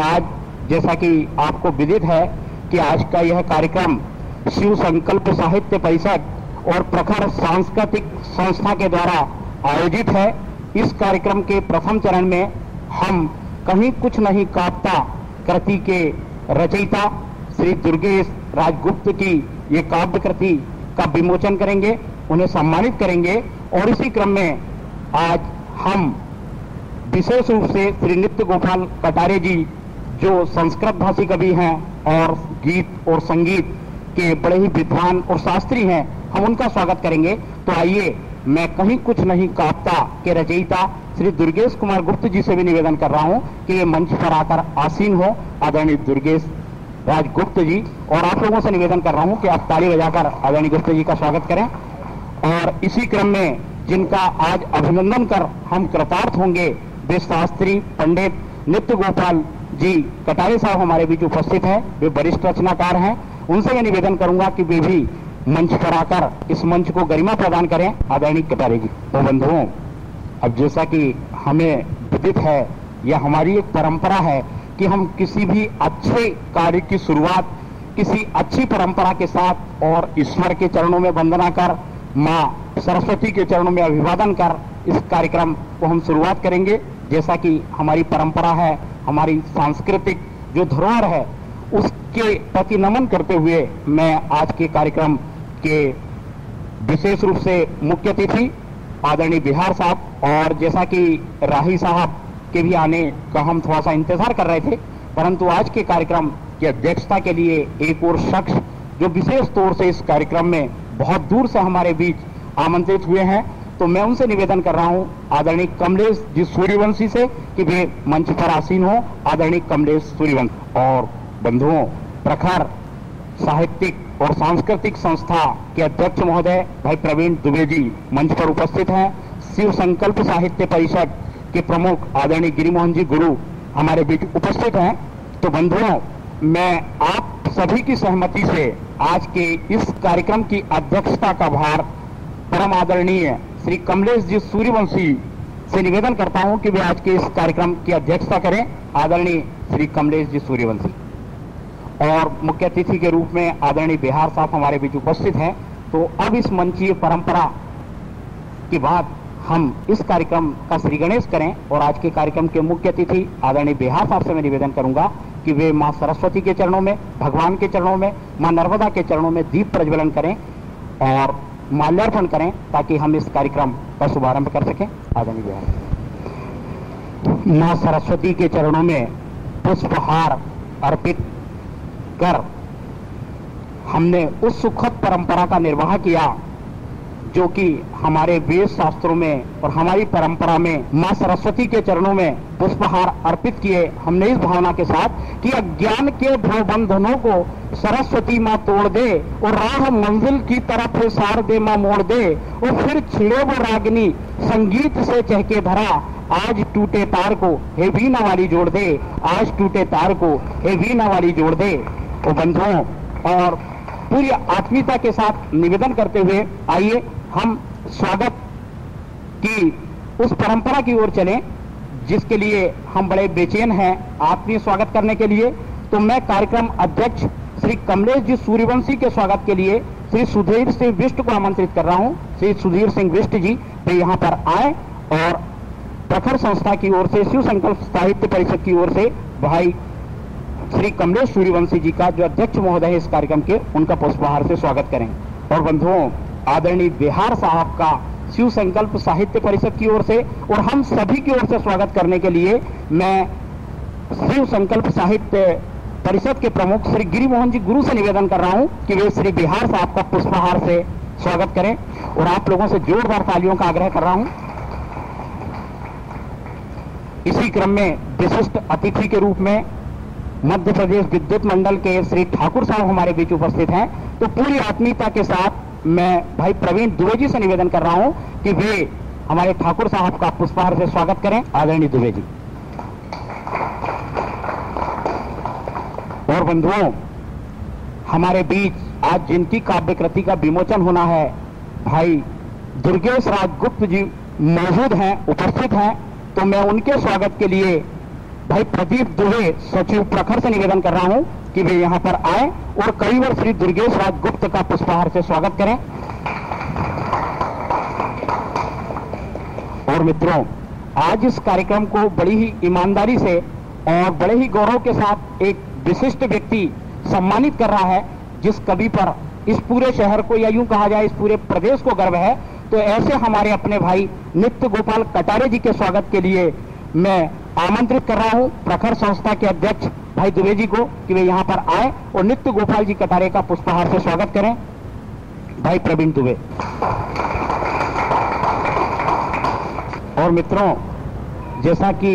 आज जैसा कि आपको विदित है कि आज का यह कार्यक्रम शिव संकल्प साहित्य परिषद और प्रखर सांस्कृतिक संस्था के द्वारा आयोजित है। इस कार्यक्रम के प्रथम चरण में हम कहीं कुछ नहीं कापता कृति के रचयिता श्री दुर्गेश राजगुप्त की ये काव्य कृति का विमोचन करेंगे, उन्हें सम्मानित करेंगे और इसी क्रम में आज हम विशेष रूप से श्री नित्य गोपाल कटारे जी जो संस्कृत भाषी कवि हैं और गीत और संगीत के बड़े ही विद्वान और शास्त्री हैं, हम उनका स्वागत करेंगे। तो आइए, मैं कहीं कुछ नहीं कापता के रचयिता श्री दुर्गेश कुमार गुप्त जी से भी निवेदन कर रहा हूँ कि ये मंच पर आकर आसीन हो। आदरणीय दुर्गेश राजगुप्त जी, और आप लोगों से निवेदन कर रहा हूँ कि आप ताली बजाकर आदरणीय गुप्त जी का स्वागत करें। और इसी क्रम में जिनका आज अभिनंदन कर हम कृतार्थ होंगे, वे शास्त्री, पंडित, नित्य गोपाल जी, कटारे साहब हमारे बीच उपस्थित हैं, वे वरिष्ठ रचनाकार हैं। उनसे मैं निवेदन करूँगा कि वे भी मंच पर आकर इस मंच को गरिमा प्रदान करें। आदरणीय कटारे जी तो बंधुओं, अब जैसा कि हमें विदित है यह हमारी एक परंपरा है कि हम किसी भी अच्छे कार्य की शुरुआत, किसी अच्छी परंपरा के साथ और ईश्वर के चरणों में वंदना कर, माँ सरस्वती के चरणों में अभिवादन कर, इस कार्यक्रम को हम शुरुआत करेंगे। जैसा कि हमारी परंपरा है हमारी सांस्कृतिक जो धरोहर है, उसके प्रति नमन करते हुए मैं आज के कार्यक्रम के विशेष रूप से मुख्य अतिथि आदरणीय बिहार साहब और जैसा कि राही साहब के भी आने का हम थोड़ा सा इंतज़ार कर रहे थे, परंतु आज के कार्यक्रम की अध्यक्षता के लिए एक और शख्स जो विशेष तौर से इस कार्यक्रम में बहुत दूर से हमारे बीच आमंत्रित हुए हैं तो मैं उनसे निवेदन कर रहा हूँ, आदरणीय कमलेश जी सूर्यवंशी से, कि वे मंच पर आसीन हो। आदरणीय कमलेश सूर्यवंश और बंधुओं, प्रखर साहित्यिक और सांस्कृतिक संस्था के अध्यक्ष महोदय, भाई प्रवीण दुबे जी मंच पर उपस्थित हैं। शिव संकल्प साहित्य परिषद के प्रमुख आदरणीय गिरिमोहन जी गुरु हमारे बीच उपस्थित हैं। तो बंधुओं, मैं आप सभी की सहमति से आज के इस कार्यक्रम की अध्यक्षता का भार परम आदरणीय श्री कमलेश जी सूर्यवंशी से निवेदन करता हूँ कि वे आज के इस कार्यक्रम की अध्यक्षता करें। आदरणीय श्री कमलेश जी सूर्यवंशी। और मुख्य अतिथि के रूप में आदरणीय बिहार साहब हमारे बीच उपस्थित हैं। तो अब इस मंचीय परंपरा के बाद हम इस कार्यक्रम का श्री गणेश करें और आज के कार्यक्रम के मुख्य अतिथि आदरणीय बिहार साहब से मैं निवेदन करूँगा कि वे माँ सरस्वती के चरणों में, भगवान के चरणों में, माँ नर्मदा के चरणों में दीप प्रज्वलन करें। और माल्यार्पण करें ताकि हम इस कार्यक्रम का शुभारंभ कर सकें। आगामी बिहार माँ सरस्वती के चरणों में पुष्पहार अर्पित कर हमने उस सुखद परंपरा का निर्वाह किया जो कि हमारे वेद शास्त्रों में और हमारी परंपरा में माँ सरस्वती के चरणों में पुष्पहार अर्पित किए हमने इस भावना के साथ कि अज्ञान के भव बंधनों को सरस्वती माँ तोड़ दे और राह मंजिल की तरफ़ सार दे माँ मोड़ दे और फिर छिड़े वो रागनी संगीत से चहके धरा आज टूटे तार को हे वीणा वाली जोड़ दे, आज टूटे तार को हे वीणा वाली जोड़ दे। वो बंधुओं, और पूरी आत्मीयता के साथ निवेदन करते हुए आइए हम स्वागत की उस परंपरा की ओर चलें, जिसके लिए हम बड़े बेचैन हैं आत्मीय स्वागत करने के लिए। तो मैं कार्यक्रम अध्यक्ष श्री कमलेश जी सूर्यवंशी के स्वागत के लिए श्री सुधीर सिंह विष्ट को आमंत्रित कर रहा हूँ। श्री सुधीर सिंह विष्ट जी, वे यहाँ पर आए और प्रखर संस्था की ओर से, शिव संकल्प साहित्य परिषद की ओर से भाई श्री कमलेश सूर्यवंशी जी का जो अध्यक्ष महोदय है इस कार्यक्रम के, उनका पुष्पहार से स्वागत करें। और बंधुओं आदरणीय बिहार साहब का शिव संकल्प साहित्य परिषद की ओर से और हम सभी की ओर से स्वागत करने के लिए मैं शिव संकल्प साहित्य परिषद के प्रमुख श्री गिरिमोहन जी गुरु से निवेदन कर रहा हूँ कि वे श्री बिहार साहब का पुष्पहार से स्वागत करें और आप लोगों से जोरदार तालियों का आग्रह कर रहा हूँ। इसी क्रम में विशिष्ट अतिथि के रूप में मध्य प्रदेश विद्युत मंडल के श्री ठाकुर साहब हमारे बीच उपस्थित हैं। तो पूरी आत्मीयता के साथ मैं भाई प्रवीण दुबे जी से निवेदन कर रहा हूँ कि वे हमारे ठाकुर साहब का पुष्पहार से स्वागत करें। आदरणीय दुबे जी। और बंधुओं, हमारे बीच आज जिनकी काव्य कृति का विमोचन होना है, भाई दुर्गेश राजगुप्त जी मौजूद हैं, उपस्थित हैं तो मैं उनके स्वागत के लिए भाई प्रदीप दुबे सचिव प्रखर से निवेदन कर रहा हूँ कि वे यहाँ पर आए और कई श्री दुर्गेश राज गुप्त का पुष्पहार से स्वागत करें। और मित्रों, आज इस कार्यक्रम को बड़ी ही ईमानदारी से और बड़े ही गौरव के साथ एक विशिष्ट व्यक्ति सम्मानित कर रहा है, जिस कवि पर इस पूरे शहर को या यूँ कहा जाए, इस पूरे प्रदेश को गर्व है। तो ऐसे हमारे अपने भाई नित्य गोपाल कटारे जी के स्वागत के लिए मैं आमंत्रित कर रहा हूँ प्रखर संस्था के अध्यक्ष भाई दुबे जी को कि वे यहाँ पर आए और नित्य गोपाल जी कटारे का पुष्पहार से स्वागत करें। भाई प्रवीण दुबे। और मित्रों, जैसा कि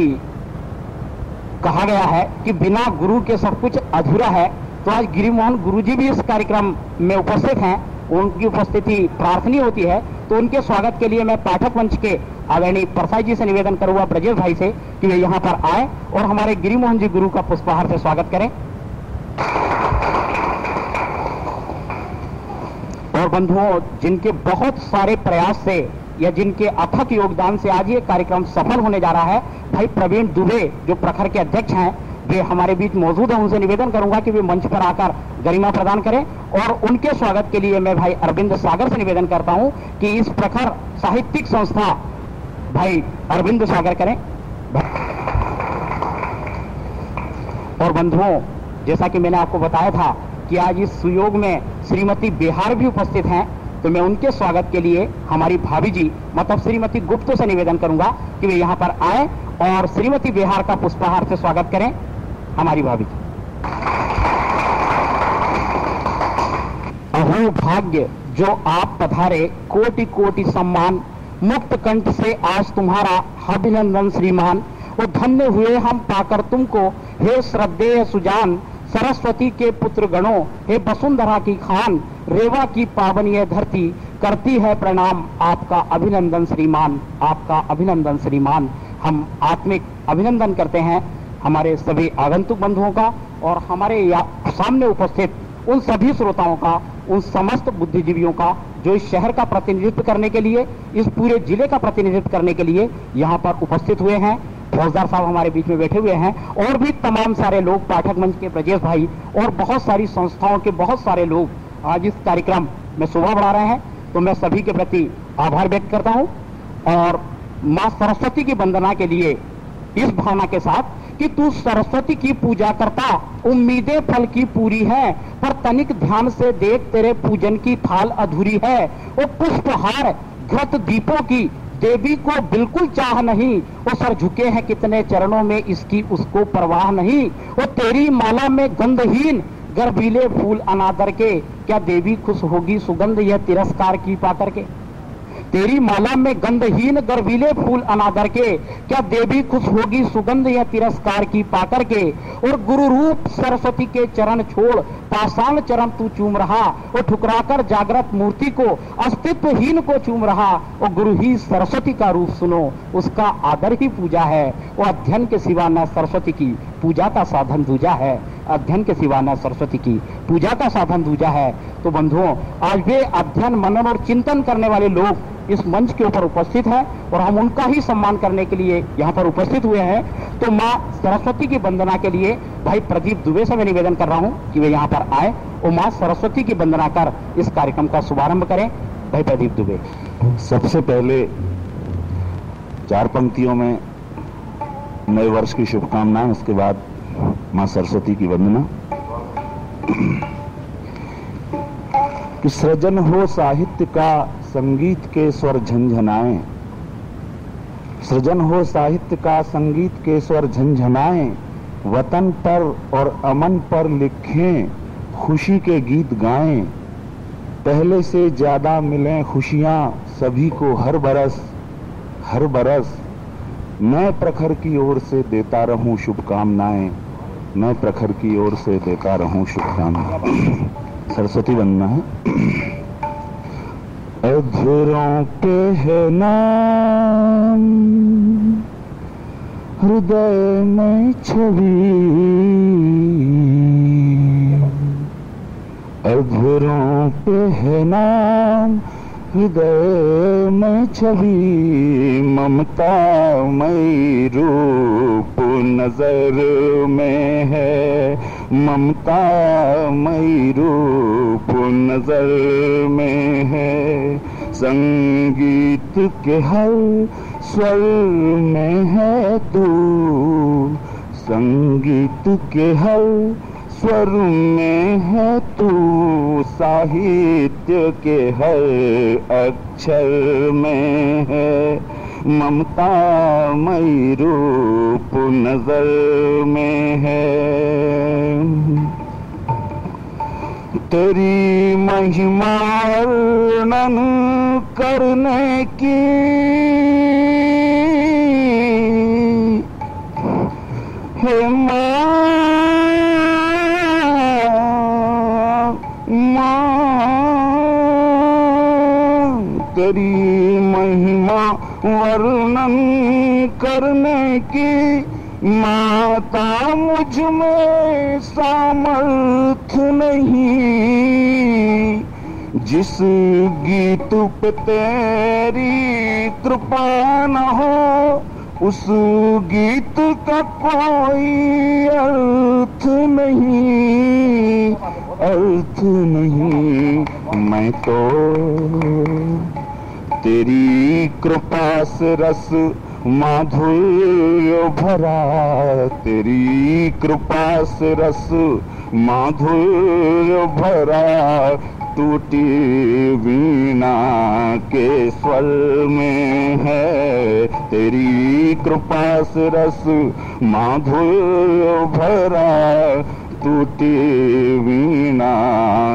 कहा गया है कि बिना गुरु के सब कुछ अधूरा है तो आज गिरिमोहन गुरु जी भी इस कार्यक्रम में उपस्थित हैं। उनकी उपस्थिति प्रार्थनीय होती है तो उनके स्वागत के लिए मैं पाठक मंच के आदरणीय परसाई जी से निवेदन करूँगा ब्रजेश भाई से कि वे यहाँ पर आए और हमारे गिरिमोहन जी गुरु का पुष्पहार से स्वागत करें। और बंधुओं, जिनके बहुत सारे प्रयास से या जिनके अथक योगदान से आज ये कार्यक्रम सफल होने जा रहा है, भाई प्रवीण दुबे, जो प्रखर के अध्यक्ष हैं वे हमारे बीच मौजूद है, उनसे निवेदन करूँगा कि वे मंच पर आकर गरिमा प्रदान करें और उनके स्वागत के लिए मैं भाई अरविंद सागर से निवेदन करता हूँ कि इस प्रखर साहित्यिक संस्था, भाई अरविंद सागर करें। और बंधुओं, जैसा कि मैंने आपको बताया था कि आज इस सुयोग में श्रीमती बिहार भी उपस्थित हैं तो मैं उनके स्वागत के लिए हमारी भाभी जी मतलब श्रीमती गुप्त से निवेदन करूँगा कि वे यहाँ पर आए और श्रीमती बिहार का पुष्पहार से स्वागत करें। हमारी भाभी जी अहो, भाग्य, जो आप पधारे कोटि कोटि सम्मान, मुक्त कंठ से आज तुम्हारा अभिनंदन श्रीमान। वो धन्य हुए हम पाकर तुमको, हे श्रद्धेय सुजान, सरस्वती के पुत्र गणों हे वसुंधरा की खान, रेवा की पावन यह धरती, करती है प्रणाम आपका अभिनंदन श्रीमान, आपका अभिनंदन श्रीमान। हम आत्मिक अभिनंदन करते हैं। हमारे सभी आगंतुक बंधुओं का और हमारे सामने उपस्थित उन सभी श्रोताओं का, उन समस्त बुद्धिजीवियों का, जो इस शहर का प्रतिनिधित्व करने के लिए, इस पूरे ज़िले का प्रतिनिधित्व करने के लिए यहाँ पर उपस्थित हुए हैं। फौजदार साहब हमारे बीच में बैठे हुए हैं और भी तमाम सारे लोग, पाठक मंच के ब्रजेश भाई और बहुत सारी संस्थाओं के बहुत सारे लोग आज इस कार्यक्रम में शोभा बढ़ा रहे हैं। तो मैं सभी के प्रति आभार व्यक्त करता हूँ और माँ सरस्वती की वंदना के लिए इस भावना के साथ कि तू सरस्वती की पूजा करता, उम्मीदें फल की पूरी है, पर तनिक ध्यान से देख तेरे पूजन की थाल अधूरी है वो पुष्पहार घृत दीपों की देवी को बिल्कुल चाह नहीं वो सर झुके हैं कितने चरणों में इसकी उसको परवाह नहीं वो तेरी माला में गंधहीन गर्भीले फूल अनादर के, क्या देवी खुश होगी सुगंध यह तिरस्कार की पाकर के? तेरी माला में गंधहीन गर्वीले फूल अनादर के, क्या देवी खुश होगी सुगंध या तिरस्कार की पाकर के? और गुरु रूप सरस्वती के चरण छोड़, पाषाण चरण तू चूम रहा, और ठुकराकर जागृत मूर्ति को, अस्तित्वहीन को चूम रहा, और गुरु ही सरस्वती का रूप सुनो, उसका आदर ही पूजा है। वो अध्ययन के सिवा न सरस्वती की पूजा का साधन दूजा है। अध्ययन के सिवा न सरस्वती की। पूजा का साधन दूजा है। तो बंधुओं, आज वे अध्ययन, मनन और चिंतन करने वाले लोग इस मंच के ऊपर उपस्थित हैं और हम उनका ही सम्मान करने के लिए यहाँ पर उपस्थित हुए हैं। तो माँ सरस्वती की वंदना के लिए भाई प्रदीप दुबे से मैं निवेदन कर रहा हूँ कि वे यहाँ पर आए और माँ सरस्वती की वंदना कर इस कार्यक्रम का शुभारंभ करें। भाई प्रदीप दुबे। सबसे पहले चार पंक्तियों में नए वर्ष की शुभकामनाएँ, उसके बाद माँ सरस्वती की वंदना। कि सृजन हो साहित्य का, संगीत के स्वर झंझनाए। सृजन हो साहित्य का, संगीत के स्वर झंझनाए। वतन पर और अमन पर लिखें, खुशी के गीत गाएँ। पहले से ज़्यादा मिलें खुशियाँ, सभी को हर बरस हर बरस। मैं प्रखर की ओर से देता रहूँ शुभकामनाएँ। मैं प्रखर की ओर से देता रहूँ शुभकामनाएँ सरस्वती बनना है। अधरों पे है नाम, हृदय में छवि। अधरों पे है नाम, हृदय में छवि। ममता मई रूप नज़र में है। ममता मई रूप नज़र में है। संगीत के हर स्वर में है तू। संगीत के हर स्वर में है तू। साहित्य के हर अक्षर में है। ममता मई रूप नज़र में है। तेरी महिमा वर्णन करने की हे तेरी महिमा वर्णन करने की माता मुझमें सामर्थ नहीं। जिस गीत पे तेरी कृपा न हो, उस गीत का कोई अर्थ नहीं। अर्थ नहीं, मैं तो तेरी कृपा से रस माधुर्य भरा। तेरी कृपा से रस माधुर्य भरा। टूटी वीणा के स्वर में है। तेरी कृपा से रस माधुर्य भरा। टूटी वीणा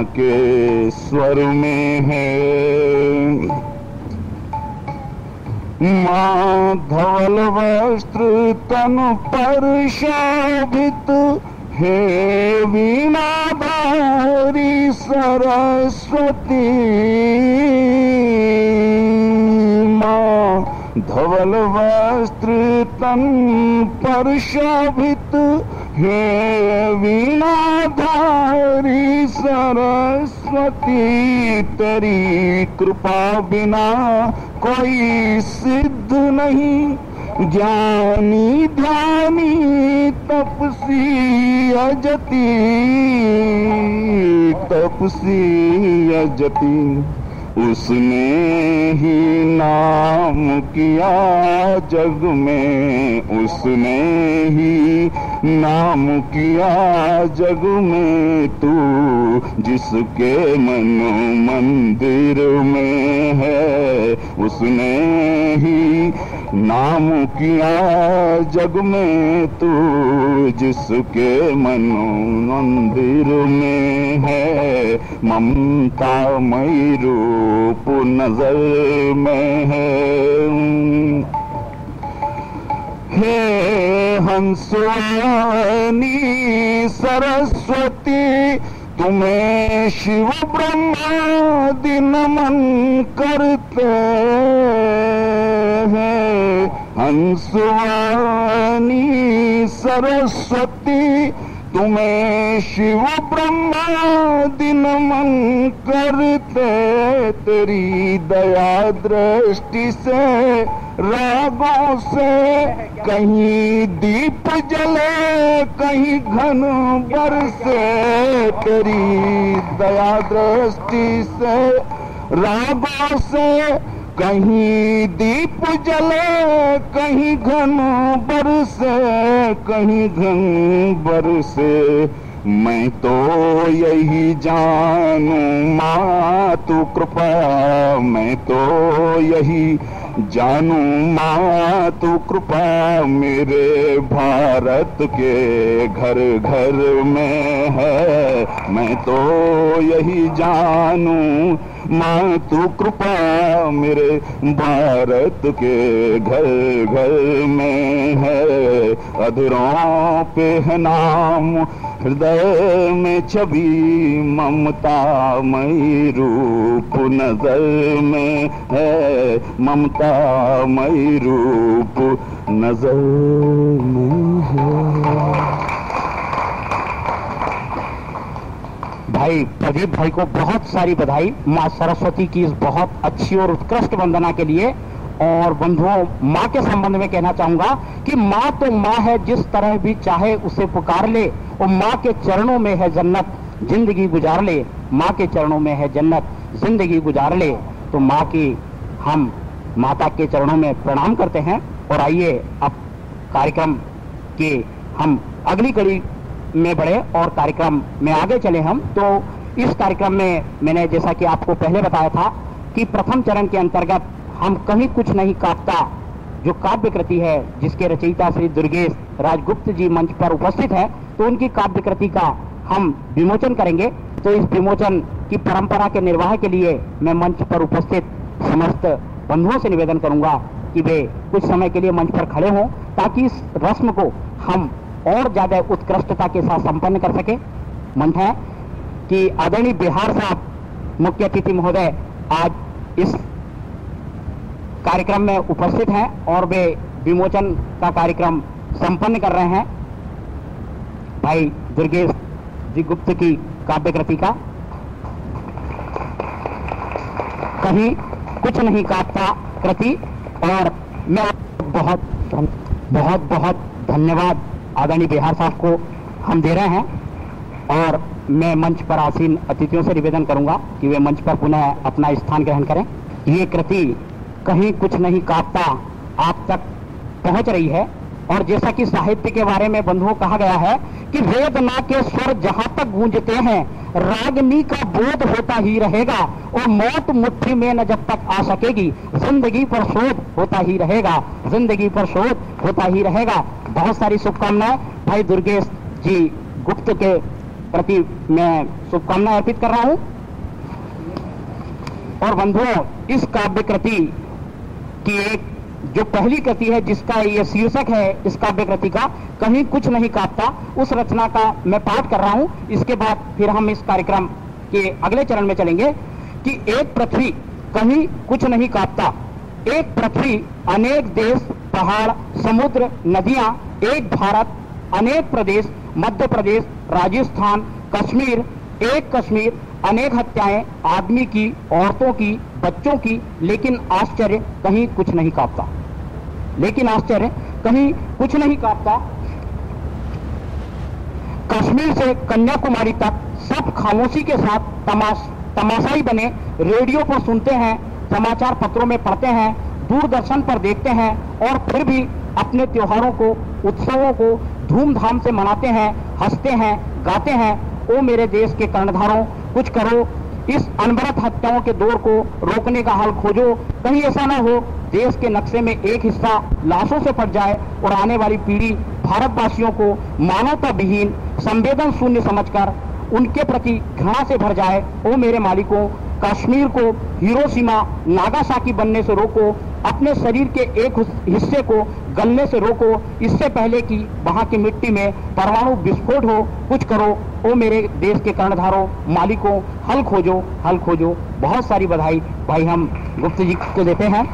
के स्वर में है। मा धल वस्त्र हे वीणा भारी सरस्वती। मा ध वस्त्र हे वीणा धारि सरस्वती। तरी कृपा कृपाणा कोई सिद्ध नहीं ज्ञानी ध्यानी तपसी अजती तपसी अजती उसने ही नाम किया जग में। उसने ही नाम किया जग में तू, जिसके मन मंदिर में है। उसने ही नाम किया जग में तू, जिसके मन मंदिर में है। ममता मई रूप नज़र में है। हे हंसवानी सरस्वती, तुम्हें शिव ब्रह्मा दिन नमन करते हैं। हंसवानी सरस्वती तुम्हें शिव ब्रह्मा ब्रह्मादि नमन करते, तेरी दया दृष्टि से, रागों से। कहीं दीप जले, कहीं घन बरसे, तेरी दया दृष्टि से, रागों से। कहीं दीप जले, कहीं घन बरसे, कहीं घन बरसे। मैं तो यही जानू, माँ, तू कृपया। मैं तो यही जानू माँ, तू कृपा मेरे भारत के घर घर में है। मैं तो यही जानू माँ, तू कृपा मेरे भारत के घर घर में है। अधरों पे है नाम हृदय में छवि ममता मई रूप नज़र में है। ममता मई रूप नज़र में है। भाई, प्रदीप भाई को बहुत सारी बधाई। माँ सरस्वती की इस बहुत अच्छी और उत्कृष्ट वंदना के लिए। और बंधुओं, माँ के संबंध में कहना चाहूँगा कि माँ तो माँ है, जिस तरह भी चाहे उसे पुकार ले और माँ के चरणों में है जन्नत। ज़िंदगी गुजार ले, माँ के चरणों में है जन्नत। ज़िंदगी गुजार ले तो माँ की हम माता के चरणों में प्रणाम करते हैं। और आइए अब कार्यक्रम के हम अगली कड़ी में बढ़े और कार्यक्रम में आगे चले हम। तो इस कार्यक्रम में मैंने जैसा कि आपको पहले बताया था कि प्रथम चरण के अंतर्गत हम कहीं कुछ नहीं काटता जो काव्य कृति है, जिसके रचयिता श्री दुर्गेश राजगुप्त जी मंच पर उपस्थित है तो उनकी काव्य कृति का हम विमोचन करेंगे। तो इस विमोचन की परंपरा के निर्वाह के लिए मैं मंच पर उपस्थित समस्त बंधुओं से निवेदन करूँगा कि वे कुछ समय के लिए मंच पर खड़े हों, ताकि इस रस्म को हम और ज़्यादा उत्कृष्टता के साथ संपन्न कर सके। मंच है कि आदरणीय बिहार साहब मुख्य अतिथि महोदय आज इस कार्यक्रम में उपस्थित हैं और वे विमोचन का कार्यक्रम संपन्न कर रहे हैं। भाई दुर्गेश जी गुप्त की काव्य कृति का। कहीं कुछ नहीं काटता कृति, और मैं बहुत बहुत बहुत धन्यवाद आदरणीय बिहार साहब को हम दे रहे हैं, और मैं मंच पर आसीन अतिथियों से निवेदन करूँगा कि वे मंच पर पुनः अपना स्थान ग्रहण करें। ये कृति कहीं कुछ नहीं काटता, आप तक पहुँच रही है। और जैसा कि साहित्य के बारे में बंधुओं कहा गया है कि वेदना के स्वर जहाँ तक गूंजते हैं, रागनी का बोध होता ही रहेगा और मौत मुट्ठी में न जब तक आ सकेगी, ज़िंदगी पर शोध होता ही रहेगा, ज़िंदगी पर शोध होता ही रहेगा। बहुत सारी शुभकामनाएँ। भाई दुर्गेश जी गुप्त के प्रति मैं शुभकामनाएँ अर्पित कर रहा हूँ। और बंधुओं, इस काव्य कृति की एक जो पहली कृति है, जिसका ये शीर्षक है इस काव्य कृति का कहीं कुछ नहीं काटता। उस रचना का मैं पाठ कर रहा हूँ। इसके बाद फिर हम इस कार्यक्रम के अगले चरण में चलेंगे कि एक पृथ्वी कहीं कुछ नहीं काटता। एक पृथ्वी, अनेक देश, पहाड़, समुद्र, नदियाँ, एक भारत, अनेक प्रदेश, मध्य प्रदेश, राजस्थान, कश्मीर, एक कश्मीर, अनेक हत्याएँ, आदमी की, औरतों की, बच्चों की, लेकिन आश्चर्य कहीं कुछ नहीं काटता। लेकिन आश्चर्य, कहीं कुछ नहीं काटता। कश्मीर से कन्याकुमारी तक सब खामोशी के साथ तमाश, तमाशाई बने रेडियो पर सुनते हैं, समाचार पत्रों में पढ़ते हैं, दूरदर्शन पर देखते हैं और फिर भी अपने त्योहारों को, उत्सवों को धूमधाम से मनाते हैं, हँसते हैं, गाते हैं। ओ मेरे देश के कर्णधारों, कुछ करो इस अनवरत हत्याओं के दौर को रोकने का हल खोजो। कहीं ऐसा ना हो, देश के नक्शे में एक हिस्सा लाशों से फट जाए और आने वाली पीढ़ी भारतवासियों को मानवता विहीन, संवेदन शून्य समझकर उनके प्रति घृणा से भर जाए। ओ मेरे मालिकों, कश्मीर को हिरोशिमा, नागासाकी बनने से रोको। अपने शरीर के एक हिस्से को गलने से रोको। इससे पहले कि वहाँ की मिट्टी में परमाणु विस्फोट हो, कुछ करो। ओ मेरे देश के कर्णधारों, मालिकों, हल खोजो हल खोजो। बहुत सारी बधाई। भाई, हम गुप्त जी को देते हैं।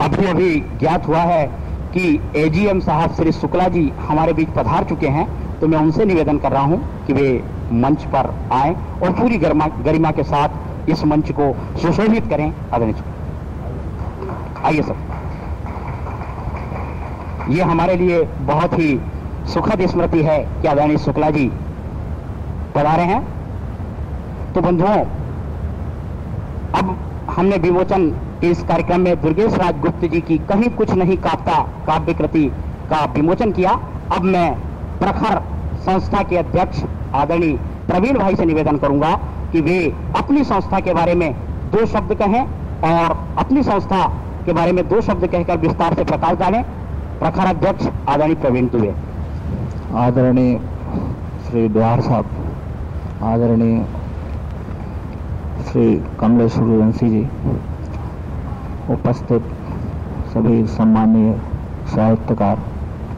अभी अभी ज्ञात हुआ है कि एजीएम साहब श्री शुक्ला जी हमारे बीच पधार चुके हैं। तो मैं उनसे निवेदन कर रहा हूँ कि वे मंच पर आए और पूरी गरिमा के साथ इस मंच को सुशोभित करें आदरणीय आइए सर। ये हमारे लिए बहुत ही सुखद स्मृति है। कि आदरणीय शुक्ला जी पधारे हैं? तो बंधुओं, अब हमने विमोचन इस कार्यक्रम में दुर्गेश राज गुप्त जी की कहीं कुछ नहीं काटता काव्य कृति का विमोचन किया। अब मैं प्रखर संस्था के अध्यक्ष, आदरणीय प्रवीण भाई से निवेदन करूँगा कि वे अपनी संस्था के बारे में दो शब्द कहें और अपनी संस्था के बारे में दो शब्द कहकर विस्तार से प्रकाश डालें। प्रखर अध्यक्ष आदरणीय प्रवीण दुबे। आदरणीय श्री द्वार साहब, आदरणीय श्री कमलेश सूर्यवंशी जी, उपस्थित सभी सम्मानीय साहित्यकार,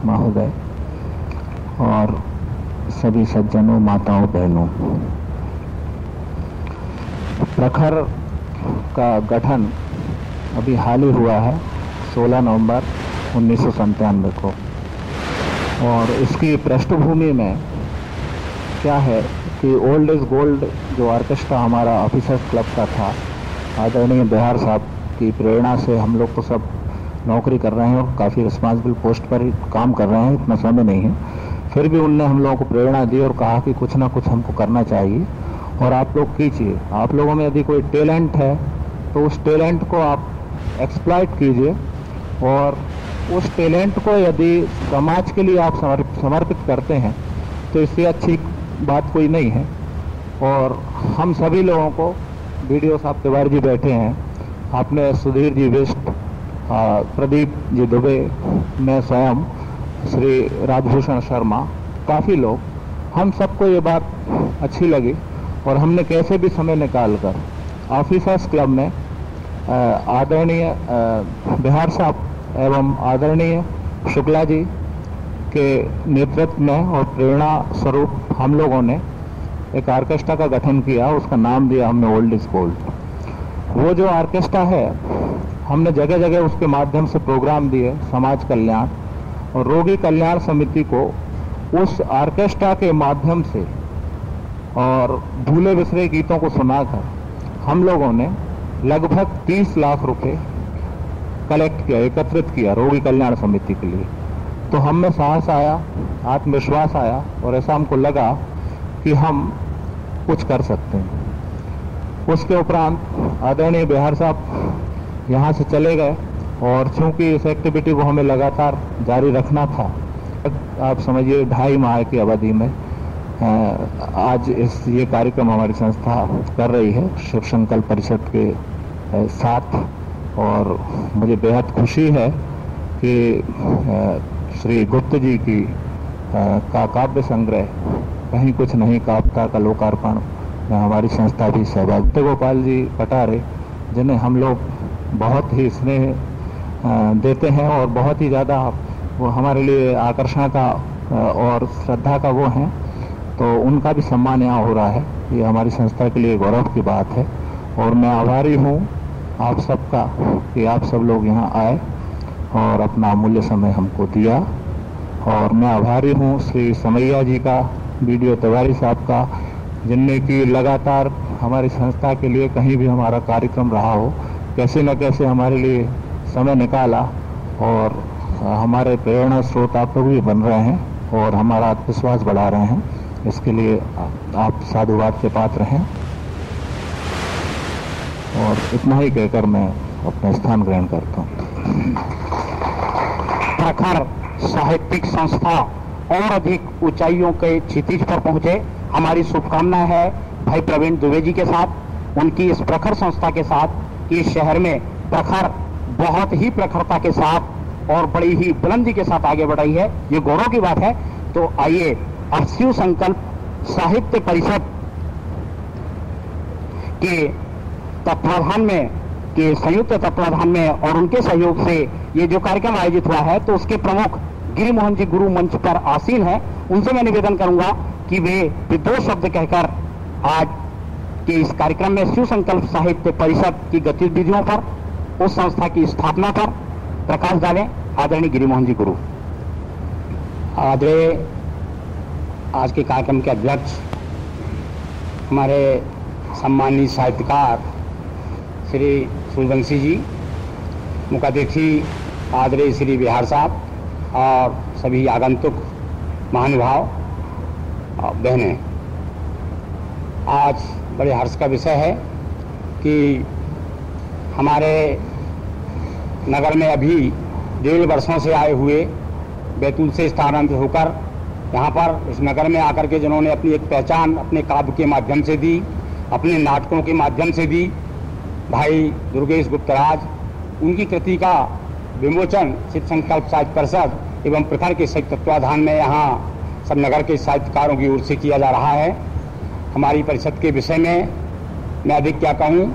महोदय और सभी सज्जनों, माताओं, बहनों। प्रखर का गठन अभी हाल ही हुआ है 16 नवंबर उन्नीस को। और इसकी पृष्ठभूमि में क्या है कि ओल्ड इज़ गोल्ड जो ऑर्केस्ट्रा हमारा ऑफिसर्स क्लब का था, आदरणीय बिहार साहब की प्रेरणा से हम लोग तो सब नौकरी कर रहे हैं और काफ़ी रिस्पॉन्सिबल पोस्ट पर ही काम कर रहे हैं, इतना समय नहीं है। फिर भी उनने हम लोगों को प्रेरणा दी और कहा कि कुछ ना कुछ हमको करना चाहिए। और आप लोग कीजिए। आप लोगों में यदि कोई टैलेंट है तो उस टैलेंट को आप एक्सप्लाइट कीजिए और उस टैलेंट को यदि समाज के लिए आप समर्पित करते हैं तो इससे अच्छी बात कोई नहीं है। और हम सभी लोगों को, वीडियो साहब तिवारी जी बैठे हैं। आपने सुधीर जी विष्ट प्रदीप जी दुबे, मैं स्वयं, श्री राजभूषण शर्मा, काफ़ी लोग। हम सबको ये बात अच्छी लगी। और हमने कैसे भी समय निकाल कर ऑफिसर्स क्लब में आदरणीय बिहार साहब एवं आदरणीय शुक्ला जी के नेतृत्व में और प्रेरणा स्वरूप हम लोगों ने एक आर्केस्ट्रा का गठन किया, उसका नाम दिया हमने ओल्ड इज़ गोल्ड वो जो आर्केस्ट्रा है, हमने जगह जगह उसके माध्यम से प्रोग्राम दिए, समाज कल्याण और रोगी कल्याण समिति को उस ऑर्केस्ट्रा के माध्यम से और भूले बिसरे गीतों को सुनाकर हम लोगों ने लगभग 30 लाख रुपए कलेक्ट किया, एकत्रित किया रोगी कल्याण समिति के लिए। तो हम में साहस आया, आत्मविश्वास आया और ऐसा हमको लगा कि हम कुछ कर सकते हैं। उसके उपरांत आदरणीय बिहार साहब यहाँ से चले गए और चूँकि इस एक्टिविटी को हमें लगातार जारी रखना था आप समझिए ढाई माह की अवधि में आज इस ये कार्यक्रम हमारी संस्था कर रही है शिव संकल्प परिषद के साथ। और मुझे बेहद खुशी है कि श्री गुप्त जी की का काव्य संग्रह, कहीं कुछ नहीं काव्यता का लोकार्पण हमारी संस्था भी सहभागी। गोपाल जी पटारे, जिन्हें हम लोग बहुत ही स्नेह देते हैं और बहुत ही ज़्यादा वो हमारे लिए आकर्षण का और श्रद्धा का वो हैं। तो उनका भी सम्मान यहाँ हो रहा है। ये हमारी संस्था के लिए गौरव की बात है। और मैं आभारी हूँ आप सबका कि आप सब लोग यहाँ आए और अपना अमूल्य समय हमको दिया। और मैं आभारी हूँ श्री समैया जी का वीडियो तिवारी साहब का, जिनने की लगातार हमारी संस्था के लिए कहीं भी हमारा कार्यक्रम रहा हो, कैसे न कैसे हमारे लिए समय निकाला और हमारे प्रेरणा स्रोत आप लोग भी बन रहे हैं और हमारा आत्मविश्वास बढ़ा रहे हैं। इसके लिए आप साधुवाद के पात्र हैं। और इतना ही कहकर मैं अपना स्थान ग्रहण करता हूँ। प्रखर साहित्यिक संस्था और अधिक ऊंचाइयों के क्षितिज पर पहुँचे। हमारी शुभकामना है भाई प्रवीण दुबे जी के साथ, उनकी इस प्रखर संस्था के साथ इस शहर में प्रखर, बहुत ही प्रखरता के साथ और बड़ी ही बुलंदी के साथ आगे बढ़ाई है। ये गौरव की बात है। तो आइए अब शिव संकल्प, साहित्य परिषद के तत्वाधान में, के संयुक्त तत्वाधान में और उनके सहयोग से ये जो कार्यक्रम आयोजित हुआ है तो उसके प्रमुख गिरी मोहन जी गुरु मंच पर आसीन है। उनसे मैं निवेदन करूँगा कि वे दो शब्द कहकर आज के इस कार्यक्रम में शिव संकल्प, साहित्य परिषद की गतिविधियों पर, उस संस्था की स्थापना पर प्रकाश डालें। आदरणीय गिरिमोहन जी गुरु। आदरणीय आज के कार्यक्रम के अध्यक्ष, हमारे सम्मानित साहित्यकार श्री सूर्यवंशी जी मुखातिथि आदरे श्री बिहार साहब और सभी आगंतुक महानुभाव और बहनें। आज बड़े हर्ष का विषय है कि हमारे नगर में अभी डेढ़ वर्षों से आए हुए बैतूल से स्थानांतरित होकर यहाँ पर इस नगर में आकर के जिन्होंने अपनी एक पहचान अपने काव्य के माध्यम से दी, अपने नाटकों के माध्यम से दी, भाई दुर्गेश गुप्तराज, उनकी कृति का विमोचन शिव संकल्प साहित्य परिषद एवं प्रखर के संयुक्त तत्वाधान में यहाँ सब नगर के साहित्यकारों की ओर से किया जा रहा है। हमारी परिषद के विषय में मैं अधिक क्या कहूँ,